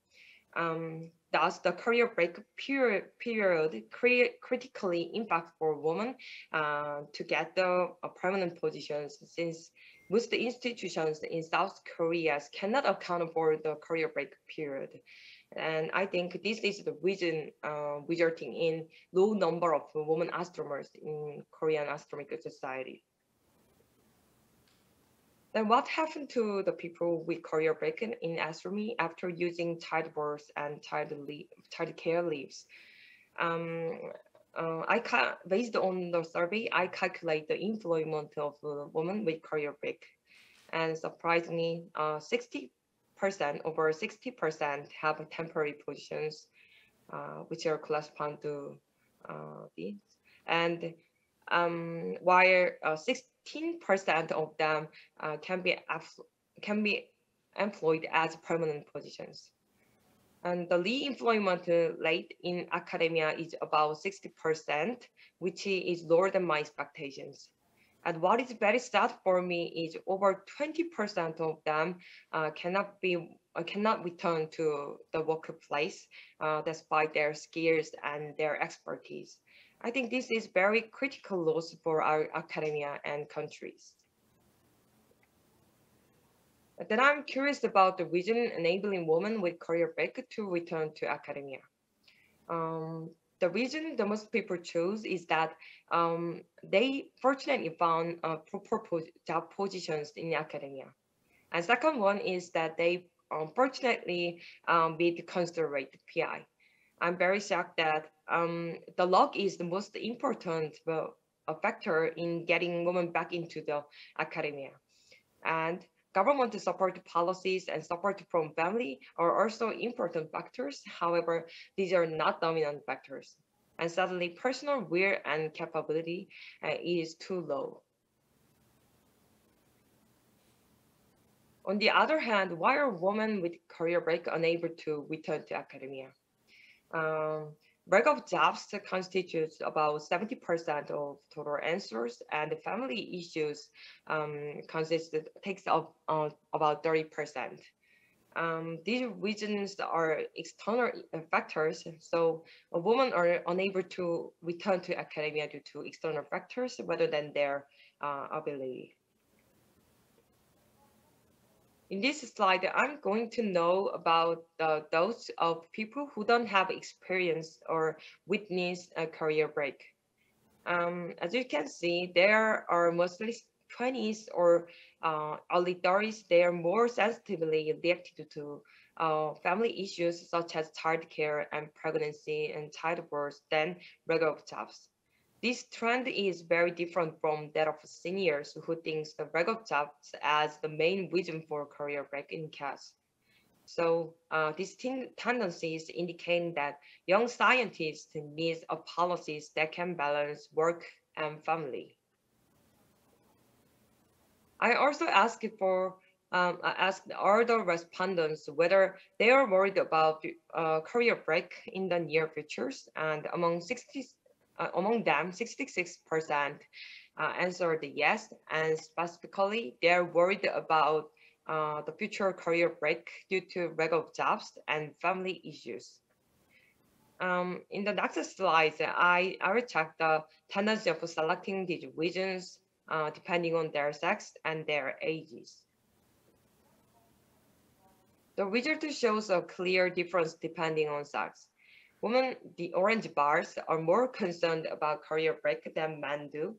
Um, thus, the career break period, period critically impact for women uh, to get the permanent positions since most institutions in South Korea cannot account for the career break period. And I think this is the reason uh, resulting in low number of women astronomers in Korean Astronomical Society. Then what happened to the people with career break in, astronomy after using childbirth and child, leave, child care leaves? Um, uh, I based on the survey, I calculate the employment of a woman with career break. And surprisingly, uh, 60 percent, over 60% have temporary positions, uh, which are classified to uh, these. And um, while 16% uh, of them uh, can be can be employed as permanent positions. And the re-employment rate in academia is about 60%, which is lower than my expectations. And what is very sad for me is over 20% of them uh, cannot be uh, cannot return to the workplace uh, despite their skills and their expertise. I think this is very critical loss for our academia and countries. Then I'm curious about the reason enabling women with career break to return to academia. Um, the reason the most people choose is that um, they fortunately found uh, proper job positions in academia. And second one is that they unfortunately um, be considerate PI. I'm very shocked that um, the luck is the most important uh, factor in getting women back into the academia. And government support policies and support from family are also important factors. However, these are not dominant factors. And suddenly personal will and capability uh, is too low. On the other hand, why are women with career break unable to return to academia? Um, break of jobs constitutes about 70% of total answers, and family issues um, consist takes up uh, about 30%. Um, these reasons are external factors, so a woman are unable to return to academia due to external factors rather than their uh, ability. In this slide, I'm going to know about uh, those of people who don't have experience or witness a career break. Um, as you can see, there are mostly 20s or uh, early 30s. They are more sensitively reacted to uh, family issues such as childcare and pregnancy and childbirth than regular jobs. This trend is very different from that of seniors who thinks the regular jobs as the main reason for career break in KAS. So uh, these tendencies indicate that young scientists need a policies that can balance work and family. I also asked for um, I asked respondents whether they are worried about uh, career break in the near futures, and among 60, uh, among them, 66% uh, answered yes, and specifically, they're worried about uh, the future career break due to lack of jobs and family issues. Um, in the next slide, I, I will check the tendency of selecting these regions uh, depending on their sex and their ages. The result shows a clear difference depending on sex. Women, the orange bars, are more concerned about career break than men do.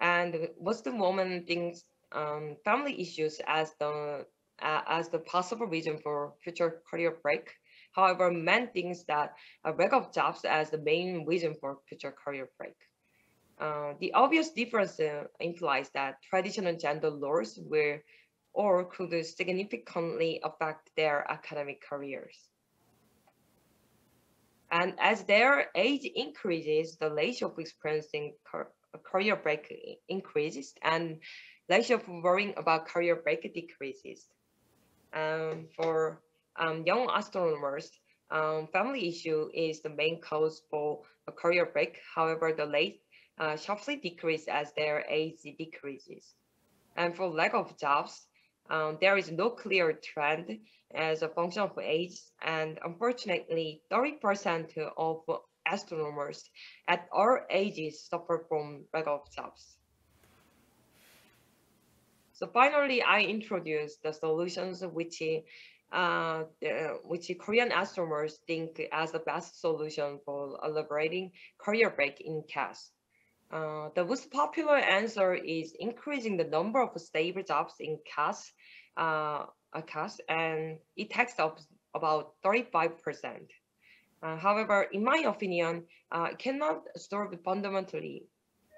And most women think um, family issues as the uh, as the possible reason for future career break. However, men thinks that a lack of jobs as the main reason for future career break. Uh, the obvious difference uh, implies that traditional gender roles will or could significantly affect their academic careers. And as their age increases, the ratio of experiencing career break increases and ratio of worrying about career break decreases. Um, for um, young astronomers, um, family issue is the main cause for a career break. However, the rate uh, sharply decreases as their age decreases. And for lack of jobs, um, there is no clear trend as a function of age, and unfortunately, 30% of astronomers at all ages suffer from lack of jobs. So finally, I introduce the solutions which uh, which Korean astronomers think as the best solution for elaborating career break in KAS. Uh, the most popular answer is increasing the number of stable jobs in KAS, uh, KAS and it takes up about 35%. Uh, however, in my opinion, uh, cannot solve fundamentally.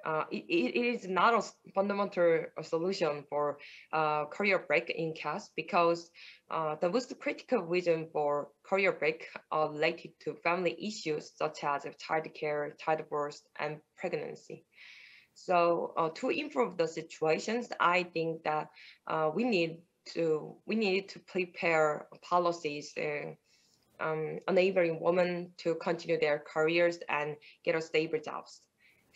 Uh, it, it is not a fundamental solution for uh, career break in KAS because uh, the most critical reason for career break are related to family issues such as childcare, childbirth, and pregnancy. So uh, to improve the situations, I think that uh, we need to we need to prepare policies um, enabling women to continue their careers and get a stable jobs.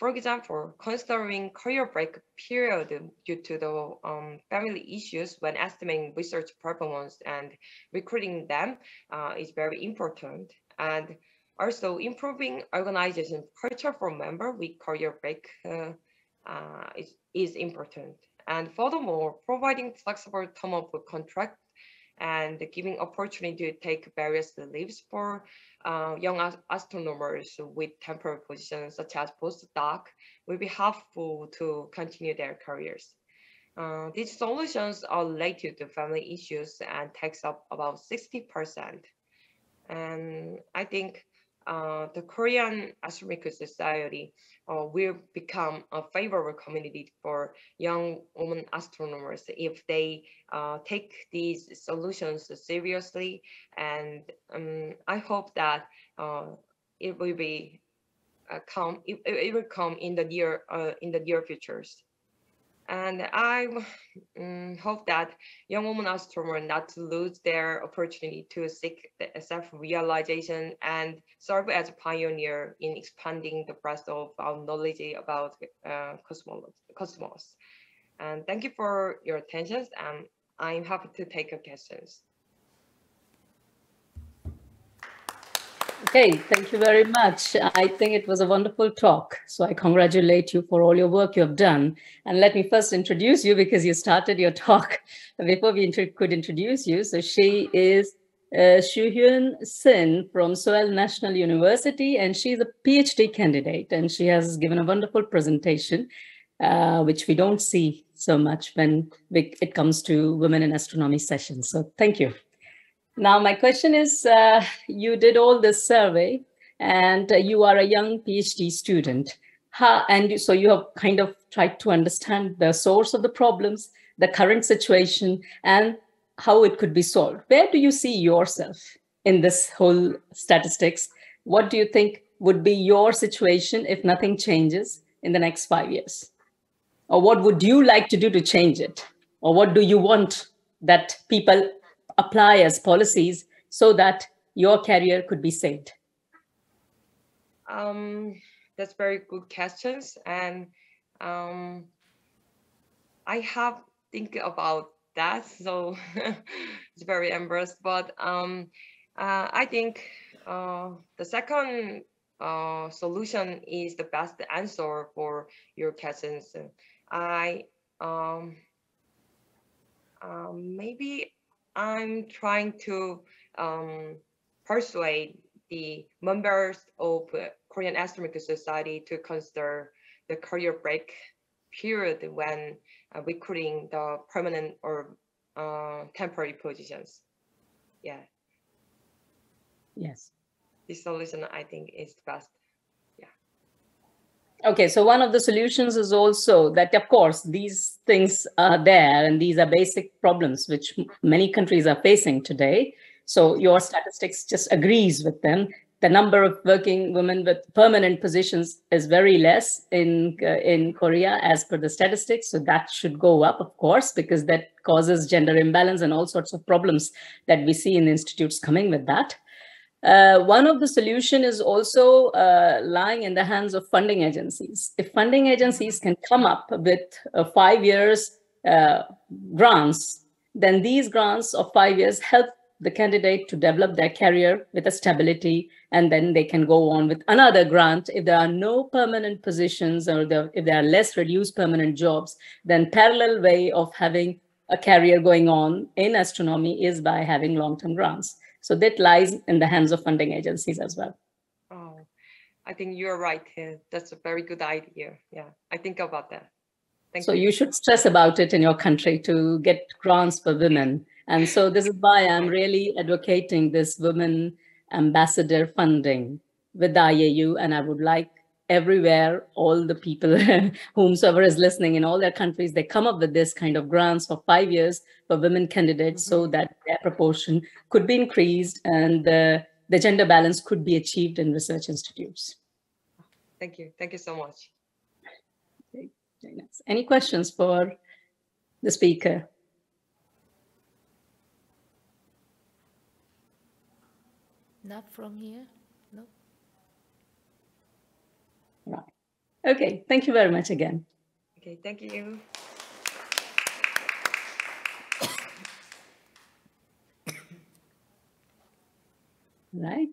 For example, considering career break period due to the um, family issues when estimating research performance and recruiting them uh, is very important. And also improving organization culture for member with career break uh, uh, is, is important. And furthermore, providing flexible term of contract and giving opportunity to take various leaves for uh, young astronomers with temporary positions such as postdoc will be helpful to continue their careers. Uh, these solutions are related to family issues and takes up about 60%. And I think uh, the Korean Astronomical Society uh, will become a favorable community for young women astronomers if they uh, take these solutions seriously. And um, I hope that uh, it will be uh, come it, it will come in the near in the near futures. And I um, hope that young women astronomers not to lose their opportunity to seek self-realization and serve as a pioneer in expanding the breadth of our knowledge about uh, cosmos, cosmos. And thank you for your attention. And I'm happy to take your questions. Okay, thank you very much. I think it was a wonderful talk. So I congratulate you for all your work you have done. And let me first introduce you because you started your talk before we could introduce you. So she is uh, Shin from Seoul National University, and she's a PhD candidate. And she has given a wonderful presentation, uh, which we don't see so much when it comes to women in astronomy sessions. So thank you. Now, my question is, uh, you did all this survey and uh, you are a young PhD student. How, and so you have kind of tried to understand the source of the problems, the current situation, and how it could be solved. Where do you see yourself in this whole statistics? What do you think would be your situation if nothing changes in the next five years? Or what would you like to do to change it? Or what do you want that people apply as policies so that your career could be saved? Um, that's very good questions. And um, I have think about that, so it's very embarrassed. But um, uh, I think uh, the second uh, solution is the best answer for your questions. I um, um, maybe I'm trying to um, persuade the members of Korean Astronomical Society to consider the career break period when uh, recruiting the permanent or uh, temporary positions. Yeah. Yes. This solution, I think, is the best. Okay, so one of the solutions is also that, of course, these things are there and these are basic problems which many countries are facing today. So your statistics just agrees with them. The number of working women with permanent positions is very less in uh, in Korea as per the statistics. So that should go up, of course, because that causes gender imbalance and all sorts of problems that we see in institutes coming with that. Uh, one of the solution is also uh, lying in the hands of funding agencies. If funding agencies can come up with uh, five years uh, grants, then these grants of five years help the candidate to develop their career with a stability, and then they can go on with another grant. If there are no permanent positions or if there are less reduced permanent jobs, then parallel way of having a career going on in astronomy is by having long-term grants. So that lies in the hands of funding agencies as well. Oh, I think you're right. That's a very good idea. Yeah, I think about that. Thank so you. you should stress about it in your country to get grants for women. And so this is why I'm really advocating this women ambassador funding with the IAU. And I would like everywhere, all the people, whomsoever is listening in all their countries, they come up with this kind of grants for five years for women candidates so mm-hmm. that their proportion could be increased and the, the gender balance could be achieved in research institutes. Thank you. Thank you so much. Okay. Any questions for the speaker? Not from here. Right. Okay, thank you very much again. Okay, thank you. Right.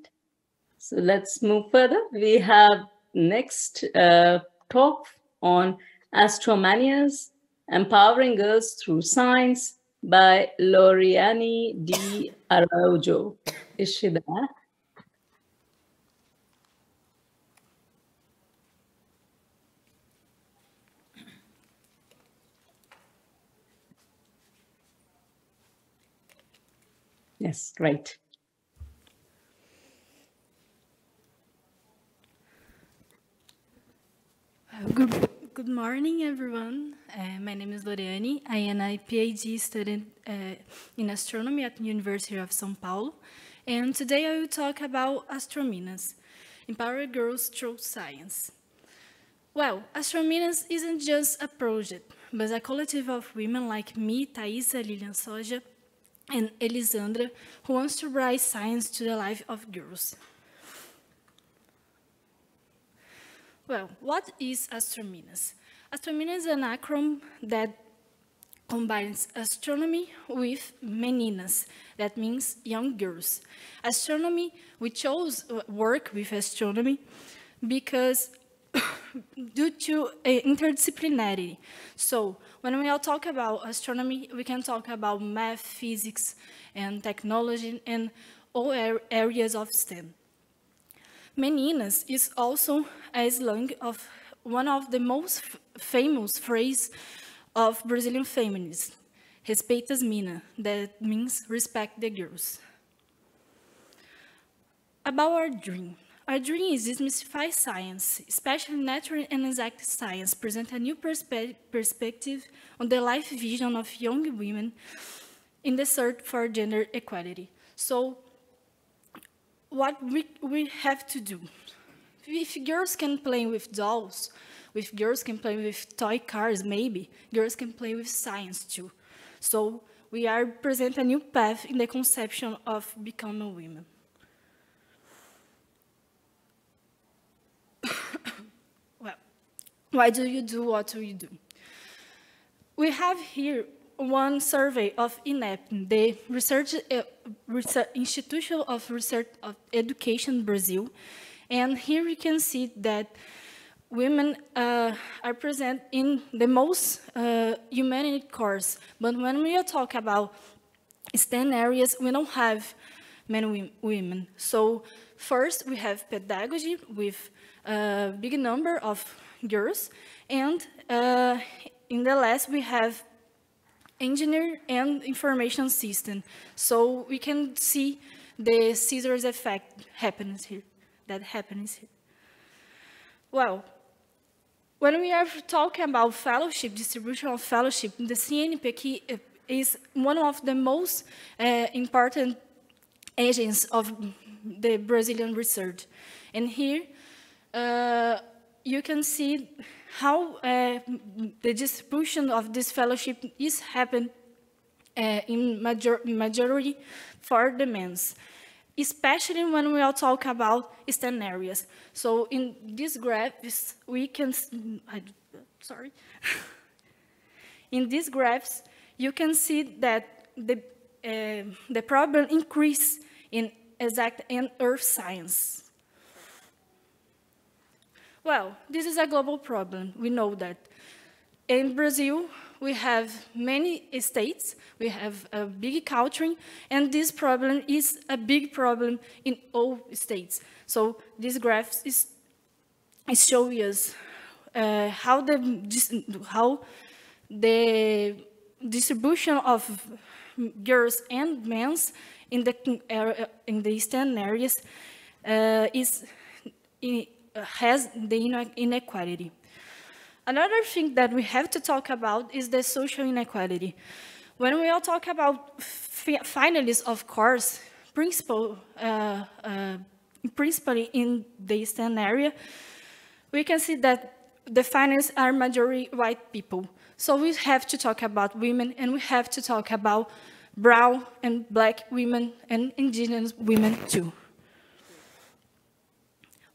So let's move further. We have next uh, talk on Astrominas, Empowering Girls Through Science by Loreany De Araújo. Is she there? Yes, great. Uh, good, good morning, everyone. Uh, my name is Loreany. I am a PhD student uh, in astronomy at the University of São Paulo. And today I will talk about Astrominas, Empower Girls Through Science. Well, Astrominas isn't just a project, but a collective of women like me, Thaisa, Lilian Soja, and Elisandra, who wants to bring science to the life of girls. Well, what is Astrominas? Astrominas is an acronym that combines astronomy with meninas, that means young girls. Astronomy, we chose uh, work with astronomy because due to uh, interdisciplinarity. So when we all talk about astronomy, we can talk about math, physics, and technology, and all areas of STEM. Meninas is also a slang of one of the most famous phrase of Brazilian feminism, respeita as mina, that means respect the girls. About our dream. Our dream is demystify science, especially natural and exact science, present a new perspe perspective on the life vision of young women in the search for gender equality. So what we, we have to do, if girls can play with dolls, if girls can play with toy cars, maybe, girls can play with science too. So we are present a new path in the conception of becoming a woman. well, why do you do what do you do? We have here one survey of INEP, the Research, uh, Research Institution of Research of Education Brazil, and here we can see that women uh, are present in the most uh, humanity course, but when we talk about STEM areas, we don't have many women. So first we have pedagogy with a big number of girls, and uh, in the last we have engineer and information system. So we can see the scissors effect happens here, that happens here. Well, when we are talking about fellowship, distribution of fellowship, the CNPq uh, is one of the most uh, important agents of the Brazilian research. And here, uh, you can see how uh, the distribution of this fellowship is happened uh, in major majority for the men's, especially when we all talk about STEM areas. So in these graphs, we can, I, sorry. in these graphs, you can see that the, uh, the problem increase in exact and earth science. Well, this is a global problem. We know that. In Brazil, we have many states, we have a big culture, and this problem is a big problem in all states. So this graph is, is showing us uh, how, the, how the distribution of girls and men in the, in the eastern areas uh, is has the inequality. Another thing that we have to talk about is the social inequality. When we all talk about finalists of course, principal, uh, uh, principally in the Eastern area, we can see that the finalists are majority white people. So we have to talk about women and we have to talk about brown and black women and indigenous women too.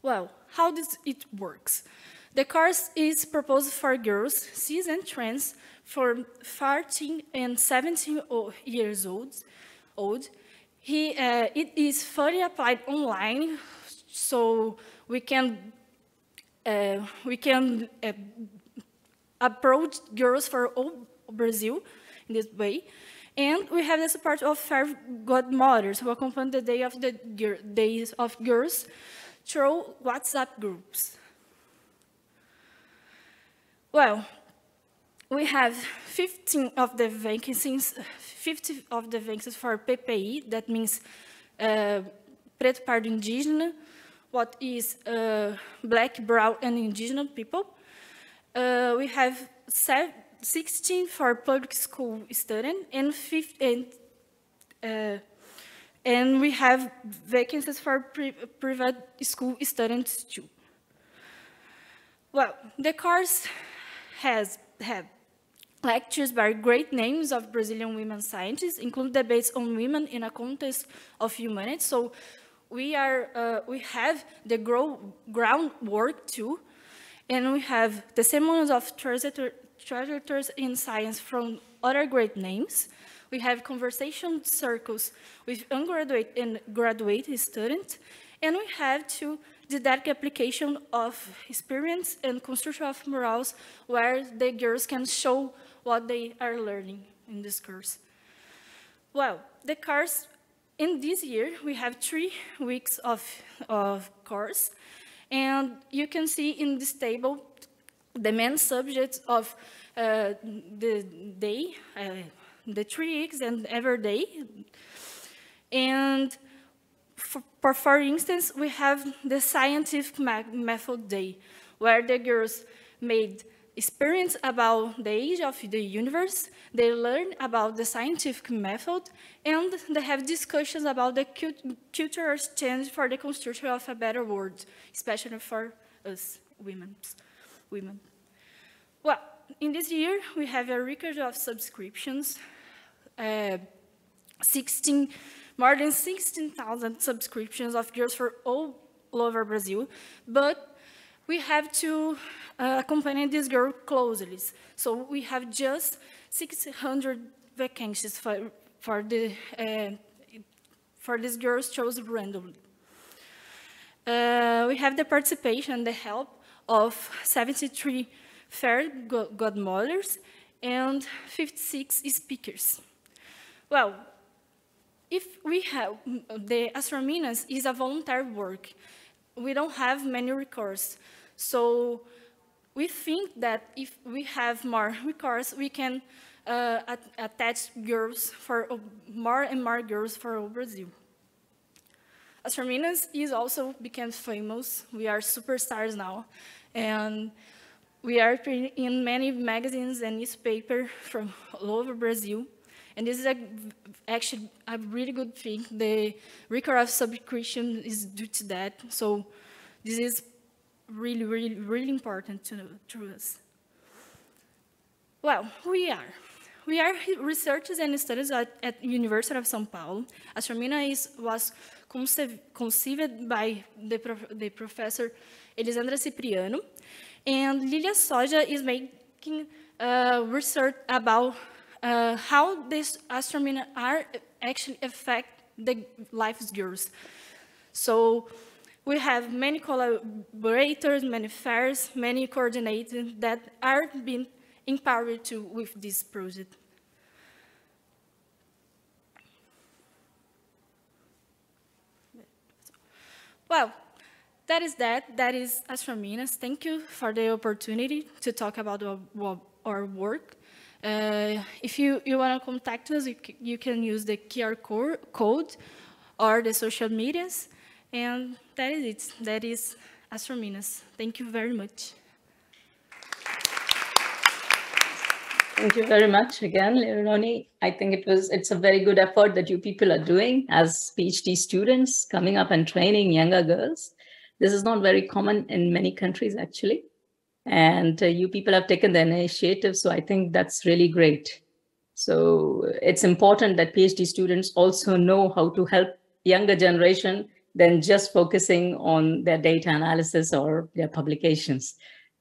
Well, how does it works? The course is proposed for girls, cis and trans, from 14 and 17 years old. old. He, uh, it is fully applied online, so we can uh, we can uh, approach girls for all Brazil in this way. And we have the support of five godmothers who accompany the day of the days of girls through WhatsApp groups. Well, we have 15 of the vacancies, 50 of the vacancies for PPI, that means uh, Preto Pardo Indígena, what is uh, black, brown, and indigenous people. uh, we have 16 for public school students and 15, uh, and we have vacancies for pri private school students too. Well, the course has had lectures by great names of Brazilian women scientists, including debates on women in a context of humanity. So we are uh, we have the grow, groundwork too, and we have the testimonials of trajectories in science from other great names. We have conversation circles with undergraduate and graduate students, and we have to didactic application of experience and construction of morals where the girls can show what they are learning in this course. Well, the course in this year, we have three weeks of, of course, and you can see in this table the main subjects of uh, the day, uh, the three weeks and every day. And for, for instance, we have the scientific method day, where the girls made experience about the age of the universe, they learn about the scientific method, and they have discussions about the cultural exchange for the construction of a better world, especially for us women. women. Well, in this year, we have a record of subscriptions, uh, 16 more than 16,000 subscriptions of girls for all over Brazil, but we have to uh, accompany this girl closely. So we have just 600 vacancies for, for, the, uh, for these girls chosen randomly. Uh, we have the participation, the help of 73 fair godmothers and 56 speakers. Well, if we have, the Astrominas is a voluntary work. We don't have many recourse. So we think that if we have more recourse, we can uh, attach girls for uh, more and more girls for Brazil. Astrominas is also became famous. We are superstars now. And we are in many magazines and newspapers from all over Brazil. And this is a, actually a really good thing. The of subscription is due to that. So this is really, really, really important to, to us. Well, who we are. We are researchers and studies at, at University of São Paulo. Astromina is, was conceived, conceived by the, prof, the professor Elisandra Cipriano, and Lilia Soja is making uh, research about uh, how these astronomers are actually affect the lives girls. So we have many collaborators, many fairs, many coordinators that are being empowered to with this project. Well, that is that. That is Astrominas. Thank you for the opportunity to talk about our, our work. Uh, if you, you want to contact us, you, you can use the QR code or the social medias. And that is it. That is Astrominas. Thank you very much. Thank you very much again, Leilani. I think it was it's a very good effort that you people are doing as PhD students coming up and training younger girls. This is not very common in many countries actually and uh, you people have taken the initiative so i think that's really great so it's important that phd students also know how to help younger generation than just focusing on their data analysis or their publications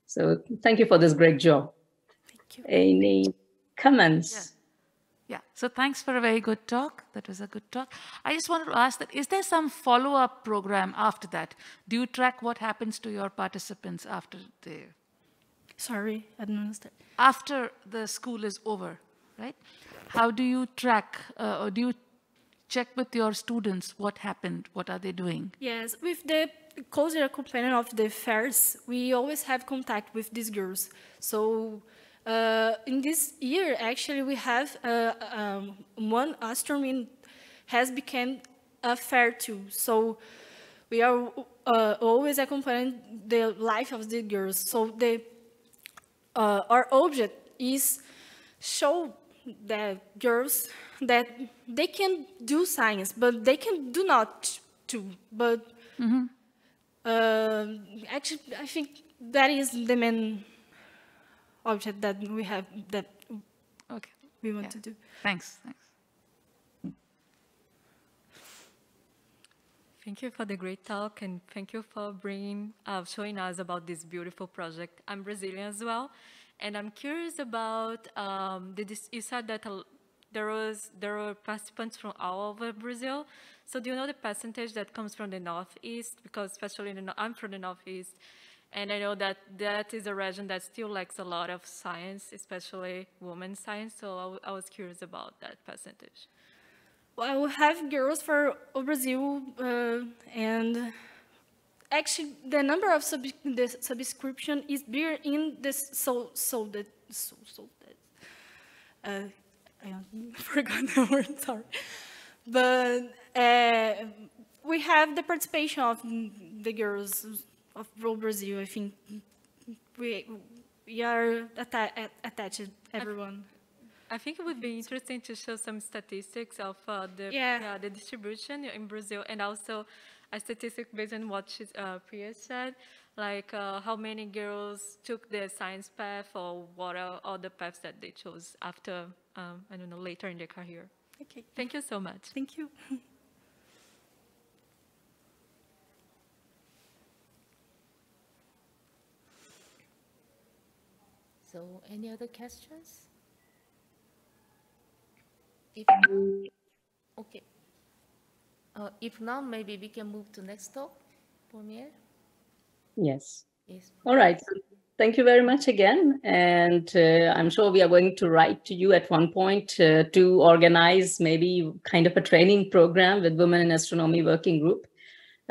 so thank you for this great job thank you any comments yeah. Yeah, so thanks for a very good talk. That was a good talk. I just wanted to ask that, is there some follow-up program after that? Do you track what happens to your participants after the Sorry, I didn't understand. After the school is over, right? How do you track, uh, or do you check with your students what happened, what are they doing? Yes, with the closer component of the fairs, we always have contact with these girls. So uh, in this year, actually, we have uh, um, one astronomy has become a fair too. So we are uh, always accompanying the life of the girls. So the uh, our object is show the girls that they can do science, but they can do not too. But uh, actually, I think that is the main object that we have that Okay. we want Yeah. to do. Thanks. Thanks. Thank you for the great talk and thank you for bringing, uh, showing us about this beautiful project. I'm Brazilian as well, and I'm curious about um, the, you said that there was there were participants from all over Brazil. So do you know the percentage that comes from the northeast? Because especially the, I'm from the northeast, and I know that that is a region that still lacks a lot of science, especially women's science. So I was curious about that percentage. Well, we have girls for Brazil, uh, and actually the number of sub the subscription is bigger in this so so that so so that uh, I forgot the word. Sorry, but uh, we have the participation of the girls of Brazil. I think we we are atta attached everyone. I think it would be interesting to show some statistics of uh, the Yeah. the distribution in Brazil and also a statistic based on what she, uh, Priya said, like uh, how many girls took the science path or what are all the paths that they chose after, um, I don't know, later in their career. Okay, Thank you so much. thank you. So any other questions? If, okay. Uh, if not, maybe we can move to next talk, Pommier. Yes. Yes. All right. Thank you very much again. And uh, I'm sure we are going to write to you at one point uh, to organize maybe kind of a training program with Women in Astronomy Working Group.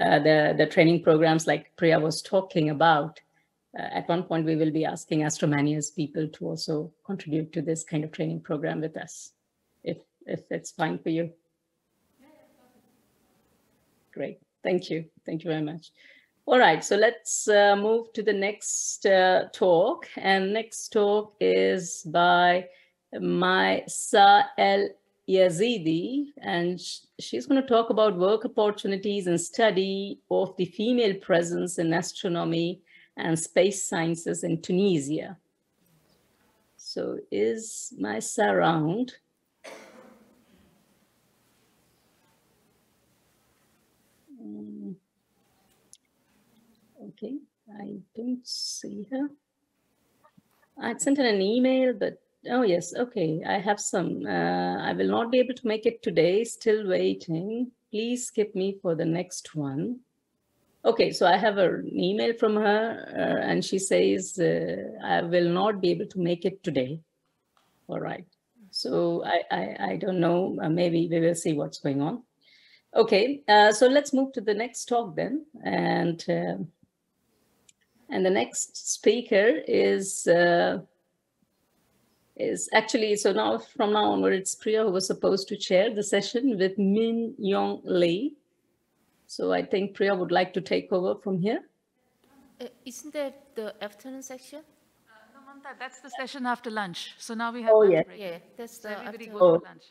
Uh, the, the training programs like Priya was talking about. Uh, at one point, we will be asking Astrominas people to also contribute to this kind of training program with us, if, it's fine for you. Great. Thank you. Thank you very much. All right, so let's uh, move to the next uh, talk. And next talk is by Maisa El Yazidi, and sh- she's going to talk about work opportunities and study of the female presence in astronomy and space sciences in Tunisia. So is Maisa around? Okay, I don't see her. I sent her an email, but oh yes, okay, I have some. Uh, I will not be able to make it today, still waiting. Please skip me for the next one. Okay, so I have an email from her uh, and she says, uh, I will not be able to make it today. All right, so I, I, I don't know, uh, maybe we will see what's going on. Okay, uh, so let's move to the next talk then. And um and the next speaker is uh, is actually so now from now onward it's Priya who was supposed to chair the session with Min Yong Lee. So I think Priya would like to take over from here. Uh, isn't that the afternoon section? No, Mamta, that's the session after lunch. So now we have Oh, lunch yes. break. Yeah, that's So the everybody afternoon. go Oh. lunch.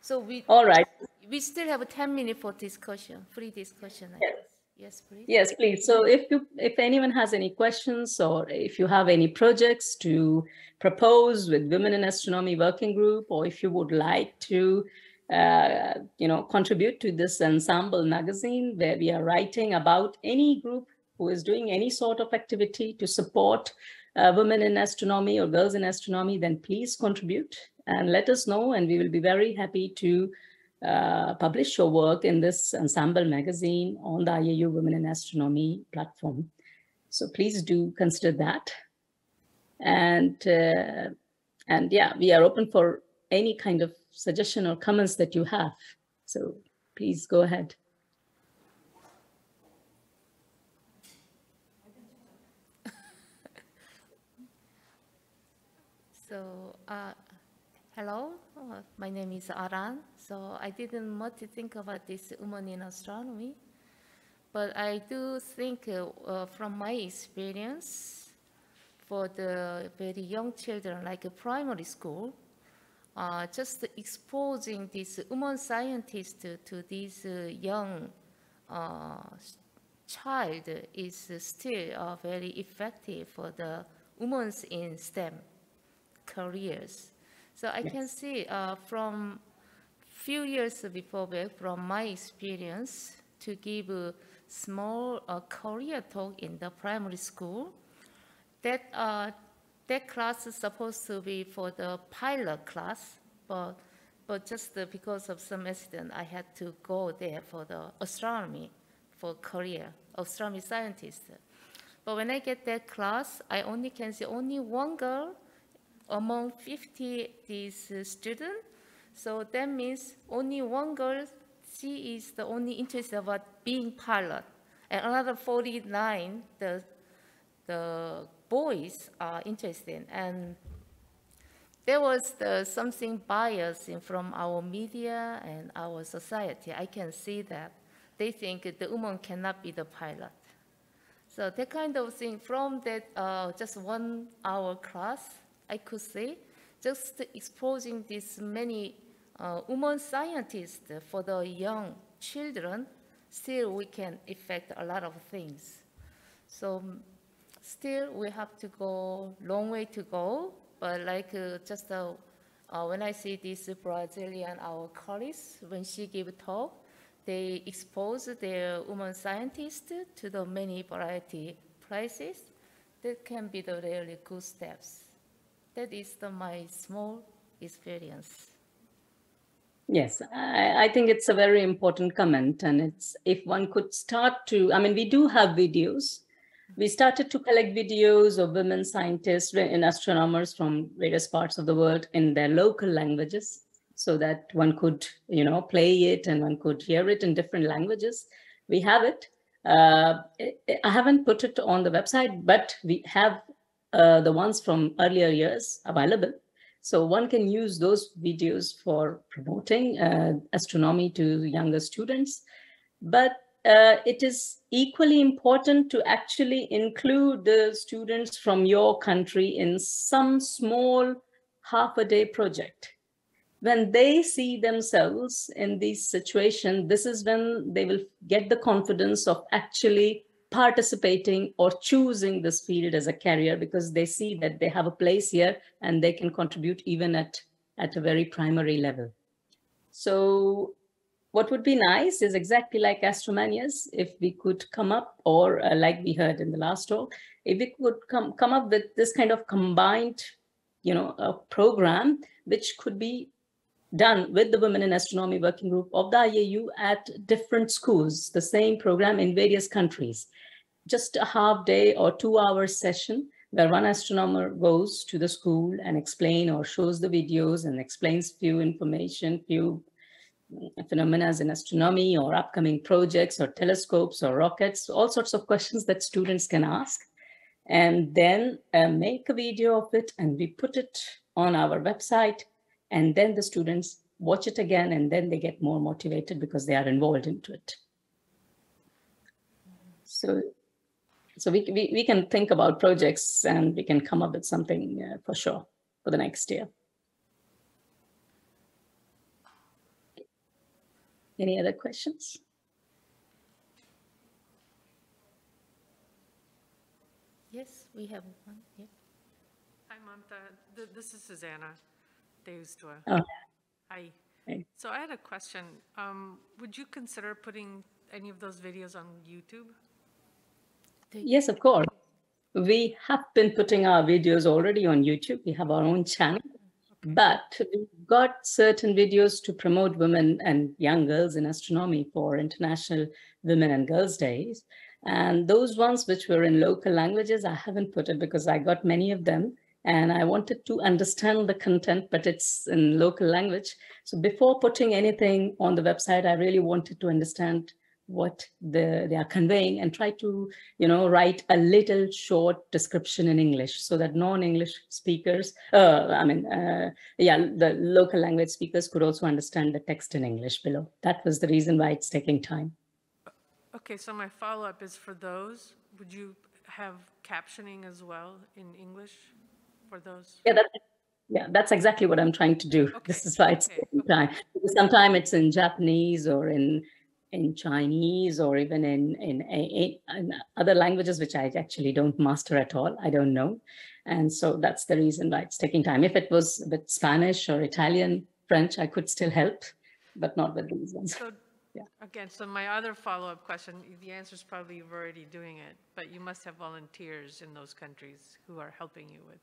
So we All right. we still have 10 minutes for discussion, free discussion. I Yes. Yes, please. Yes, please. So if you, if anyone has any questions or if you have any projects to propose with Women in Astronomy Working Group, or if you would like to, uh, you know, contribute to this ensemble magazine where we are writing about any group who is doing any sort of activity to support uh, women in astronomy or girls in astronomy, then please contribute and let us know, and we will be very happy to uh, publish your work in this ensemble magazine on the IAU Women in Astronomy platform. So please do consider that. And, uh, and yeah, we are open for any kind of suggestion or comments that you have. So please go ahead. So, uh, hello, uh, my name is Aran. So I didn't much think about this woman in astronomy, but I do think uh, uh, from my experience, for the very young children, like a primary school, uh, just exposing this woman scientist to, to these uh, young uh, child is still uh, very effective for the women in STEM careers. So I yes. can see uh, from few years before back, from my experience, to give a small uh, career talk in the primary school, that uh, that class is supposed to be for the pilot class, but but just because of some accident, I had to go there for the astronomy for career, astronomy scientist. But when I get that class, I only can see only one girl among 50 these uh, students. So that means only one girl, she is the only interested about being pilot. And another 49, the, the boys are interested. And there was the, something bias in, from our media and our society. I can see that. They think the woman cannot be the pilot. So that kind of thing from that uh, just one hour class, I could say, just exposing these many uh, women scientists for the young children, still we can affect a lot of things. So still we have to go long way to go, but like uh, just uh, uh, when I see this Brazilian, our colleagues, when she give talk, they expose their women scientists to the many variety places. That can be the really good steps. That is the, my small experience. Yes, I, I, think it's a very important comment. And it's if one could start to, I mean, we do have videos. We started to collect videos of women scientists and astronomers from various parts of the world in their local languages so that one could, you know, play it and one could hear it in different languages. We have it. Uh, I haven't put it on the website, but we have uh, the ones from earlier years available. So one can use those videos for promoting uh, astronomy to younger students. But uh, it is equally important to actually include the students from your country in some small half a day project. When they see themselves in this situation, this is when they will get the confidence of actually participating or choosing this field as a career because they see that they have a place here and they can contribute even at, at a very primary level. So what would be nice is exactly like Astrominas, if we could come up, or uh, like we heard in the last talk, if we could come, come up with this kind of combined, you know, a program which could be done with the Women in Astronomy Working Group of the IAU at different schools, the same program in various countries. Just a half day or two hour session where one astronomer goes to the school and explain or shows the videos and explains few information, few phenomena in astronomy or upcoming projects or telescopes or rockets, all sorts of questions that students can ask. And then uh, make a video of it and we put it on our website and then the students watch it again and then they get more motivated because they are involved into it. So, so we, we, we can think about projects and we can come up with something uh, for sure for the next year. Any other questions? Yes, we have one. Yeah. Hi, Mamta. This is Susanna. Oh. Hi. Hey. So I had a question. Um, would you consider putting any of those videos on YouTube? Yes, of course. We have been putting our videos already on YouTube. We have our own channel, okay. but we've got certain videos to promote women and young girls in astronomy for International Women and Girls Days. And those ones which were in local languages, I haven't put it because I got many of them and I wanted to understand the content, but it's in local language. So before putting anything on the website, I really wanted to understand what the, they are conveying and try to, you know, write a little short description in English so that non-English speakers, uh, I mean, uh, yeah, the local language speakers could also understand the text in English below. That was the reason why it's taking time. Okay, so my follow-up is for those, would you have captioning as well in English for those? Yeah, that, yeah, that's exactly what I'm trying to do. This is why it's okay, taking time. Sometimes it's in Japanese or in in Chinese or even in, in in in other languages which I actually don't master at all. I don't know, and so that's the reason why it's taking time. If it was with Spanish or Italian, French, I could still help, but not with these ones. So, again, so my other follow-up question, the answer is probably you're already doing it, but you must have volunteers in those countries who are helping you with.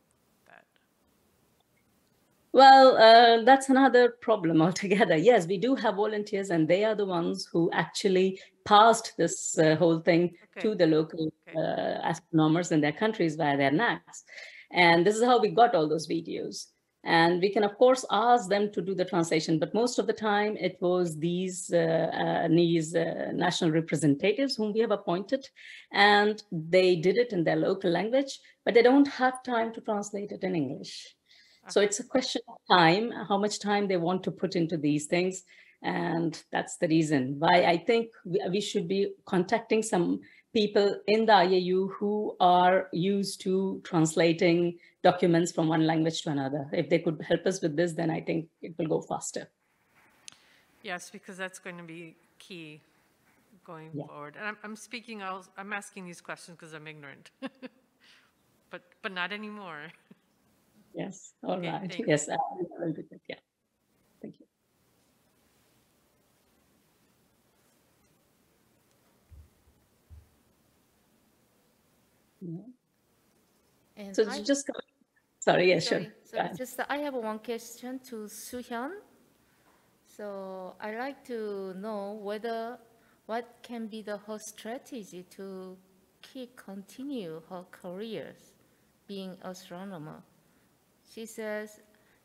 Well, uh, that's another problem altogether. Yes, we do have volunteers, and they are the ones who actually passed this uh, whole thing to the local uh, astronomers in their countries via their NACs. And this is how we got all those videos. And we can, of course, ask them to do the translation, but most of the time it was these, uh, uh, these uh, national representatives whom we have appointed, and they did it in their local language, but they don't have time to translate it in English. So it's a question of time, how much time they want to put into these things. And that's the reason why I think we, should be contacting some people in the IAU who are used to translating documents from one language to another. If they could help us with this, then I think it will go faster. Yes, because that's going to be key going Yeah. forward. And I'm, I'm speaking, I'll- I'm asking these questions because I'm ignorant. But, but not anymore. Yes, all Okay, right. Yes, I will do that. Yeah, thank you. Yeah. And So I- just, sorry, yeah, sure. Sorry, sorry, just I have one question to Suhyun. So I like to know whether what can be the her strategy to keep continue her careers being astronomer. She says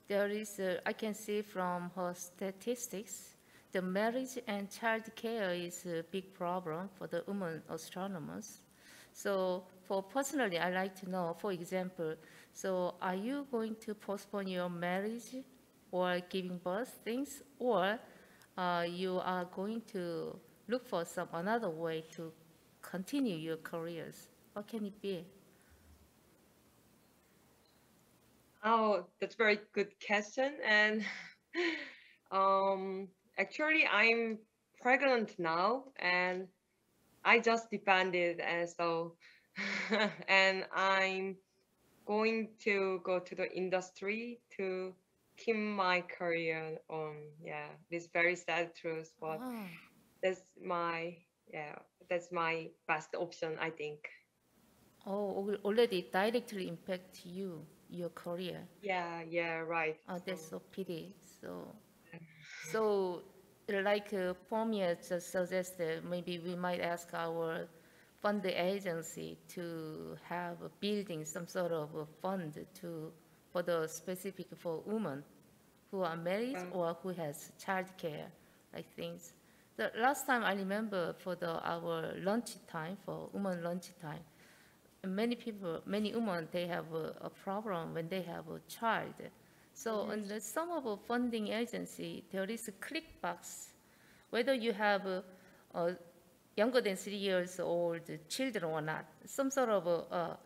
there is a, I can see from her statistics the marriage and child care is a big problem for the women astronomers. So for personally, I like to know, for example, so are you going to postpone your marriage or giving birth things, or uh, you are going to look for some another way to continue your careers? What can it be? Oh, that's very good question. And um, actually, I'm pregnant now, and I just depended, and so and I'm going to go to the industry to keep my career on. Yeah, this very sad truth, but Ah. that's my yeah, that's my best option, I think. Oh, already directly impact you, your career. Yeah, yeah, right. Oh, that's so pity. So, so like uh, Pommier just suggested, maybe we might ask our fund agency to have a building, some sort of a fund to, for the specific for women who are married or who has childcare, like things. The last time I remember for the, our lunch time, for women lunch time, many people, many women, they have a, a problem when they have a child. So Yes. in the, some of the funding agency, there is a click box, whether you have a, a younger than three years old children or not. Some sort of a, uh,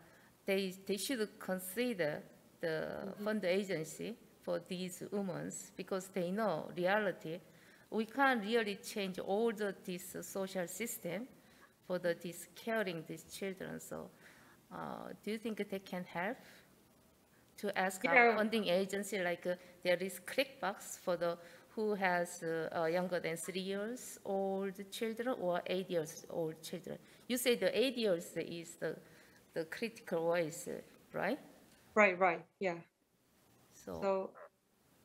they they should consider the mm-hmm. fund agency for these women because they know reality. We can't really change all the this social system for the this caring these children. So, uh, do you think they can help? to ask our Yeah. funding agency, like uh, there is click box for the who has uh, uh, younger than three years old children or eight years old children. You say the eight years is the the critical voice, uh, right? Right, right, yeah. So, So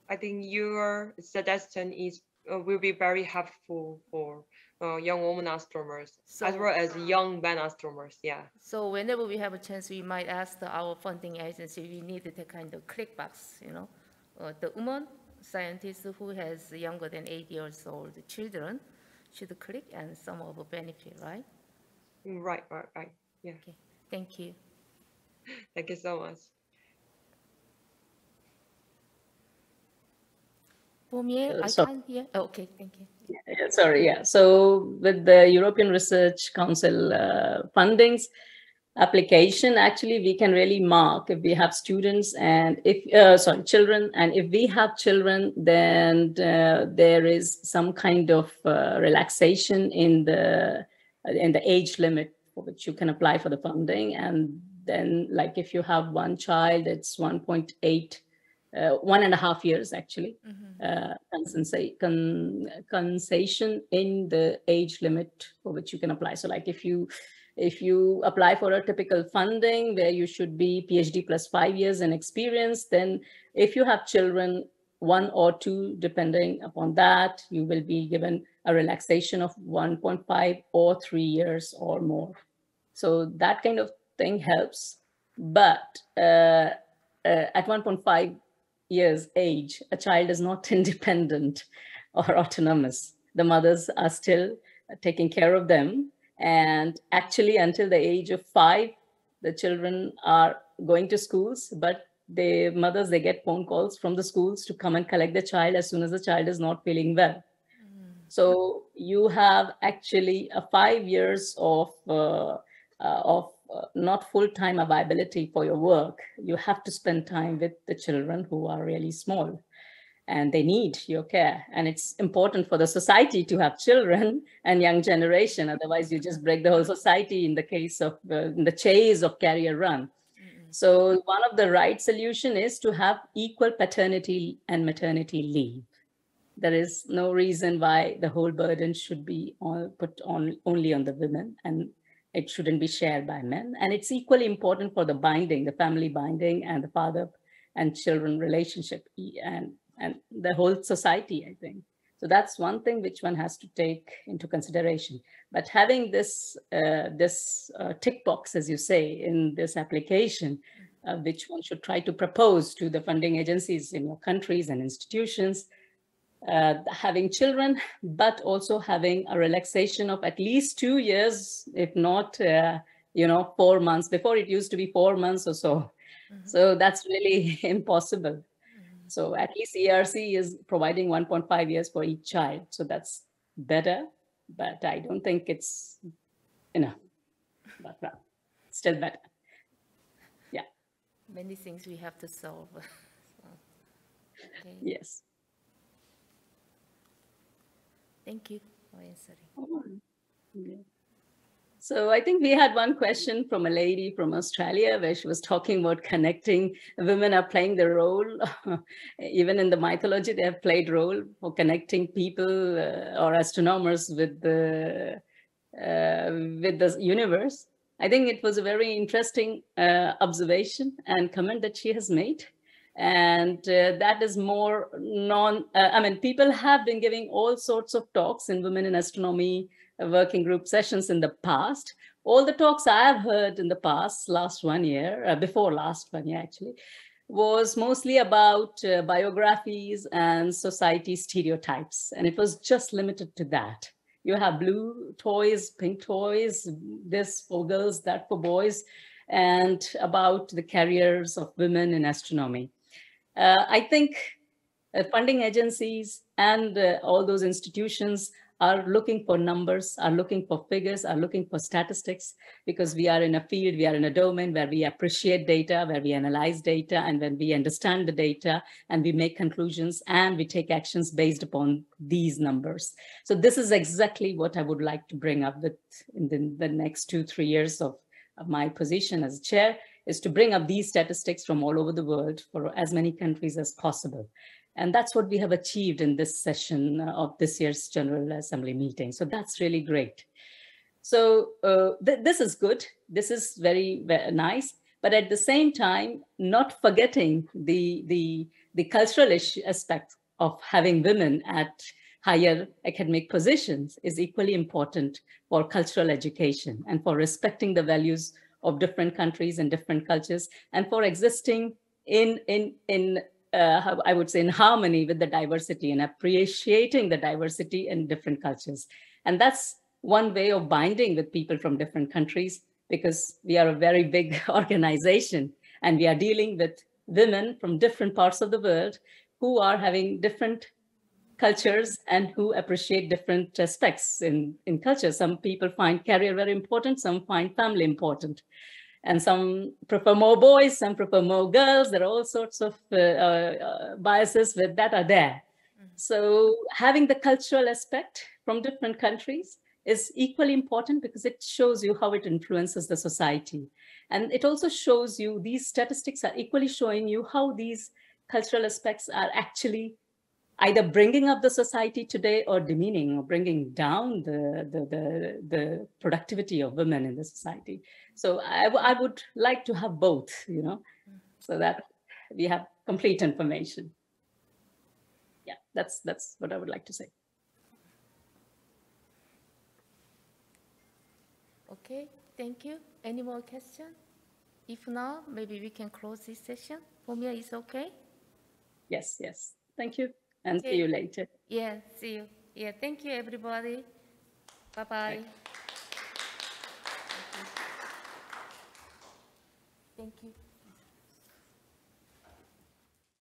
I think your suggestion is uh, will be very helpful for uh, young women astronomers as well as young men astronomers. Yeah. so whenever we have a chance, we might ask the, our funding agency. We need the kind of click box, you know, uh, the woman scientist who has younger than eight years old children should click and some of the benefit, right? Right, right, right. Yeah. Okay, thank you. Thank you so much. Pommier, Uh, I can't hear. Oh, okay, thank you. Sorry, yeah. So with the European Research Council uh, fundings, application, actually, we can really mark if we have students and if, uh, sorry, children. And if we have children, then uh, there is some kind of uh, relaxation in the, in the age limit for which you can apply for the funding. And then like if you have one child, it's 1.8 uh, one and a half years actually uh, con- concession in the age limit for which you can apply. So like if you if you apply for a typical funding where you should be PhD plus five years in experience, then if you have children, one or two, depending upon that, you will be given a relaxation of 1.5 or three years or more. So that kind of thing helps. But uh, uh, at 1.5 years age, a child is not independent or autonomous. The mothers are still taking care of them and actually, until the age of five, the children are going to schools, but the mothers, they get phone calls from the schools to come and collect the child as soon as the child is not feeling well. So you have actually a five years of, uh, uh, of not full-time availability for your work. You have to spend time with the children who are really small and they need your care. And it's important for the society to have children and young generation. Otherwise, you just break the whole society in the case of uh, the chase of career run. Mm-hmm. So one of the right solution is to have equal paternity and maternity leave. There is no reason why the whole burden should be all put on only on the women and it shouldn't be shared by men. And it's equally important for the binding, the family binding and the father and children relationship and and the whole society, I think. So that's one thing which one has to take into consideration. But having this uh, this uh, tick box, as you say, in this application, uh, which one should try to propose to the funding agencies in your countries and institutions, uh, having children, but also having a relaxation of at least two years, if not, uh, you know, four months. Before it used to be four months or so. Mm-hmm. So that's really impossible. So at least ERC is providing 1.5 years for each child. So that's better, but I don't think it's enough. But still better. Yeah. Many things we have to solve. okay. Yes. Thank you for answering. Oh. So I think we had one question from a lady from Australia where she was talking about connecting. Women are playing the role, even in the mythology, they have played role for connecting people uh, or astronomers with the uh, with the universe. I think it was a very interesting uh, observation and comment that she has made. And uh, that is more non, uh, I mean, people have been giving all sorts of talks in Women in Astronomy working group sessions in the past. All the talks I've heard in the past, last one year, uh, before last one year actually, was mostly about uh, biographies and society stereotypes. And it was just limited to that. You have blue toys, pink toys, this for girls, that for boys, and about the careers of women in astronomy. Uh, I think uh, funding agencies and uh, all those institutions are looking for numbers, are looking for figures, are looking for statistics, because we are in a field, we are in a domain where we appreciate data, where we analyze data, and when we understand the data, and we make conclusions, and we take actions based upon these numbers. So this is exactly what I would like to bring up with in the, the next two, three years of, of my position as chair, is to bring up these statistics from all over the world for as many countries as possible. And that's what we have achieved in this session of this year's General Assembly meeting. So that's really great. So uh, th this is good. This is very, very nice. But at the same time, not forgetting the, the, the cultural aspect of having women at higher academic positions is equally important for cultural education and for respecting the values of different countries and different cultures and for existing in, in, in uh, I would say, in harmony with the diversity and appreciating the diversity in different cultures. And that's one way of binding with people from different countries because we are a very big organization and we are dealing with women from different parts of the world who are having different cultures and who appreciate different aspects in, in culture. Some people find career very important, some find family important. And some prefer more boys, some prefer more girls. There are all sorts of uh, uh, biases with that are there. So having the cultural aspect from different countries is equally important because it shows you how it influences the society. And it also shows you, these statistics are equally showing you how these cultural aspects are actually either bringing up the society today or demeaning or bringing down the, the, the, the productivity of women in the society. So I, I would like to have both, you know, so that we have complete information. Yeah, that's, that's what I would like to say. Okay, thank you. Any more questions? If not, maybe we can close this session. Pommier is okay? Yes, yes. Thank you and Okay. see you later. Yeah, see you. Yeah, thank you, everybody. Bye-bye. Thank you.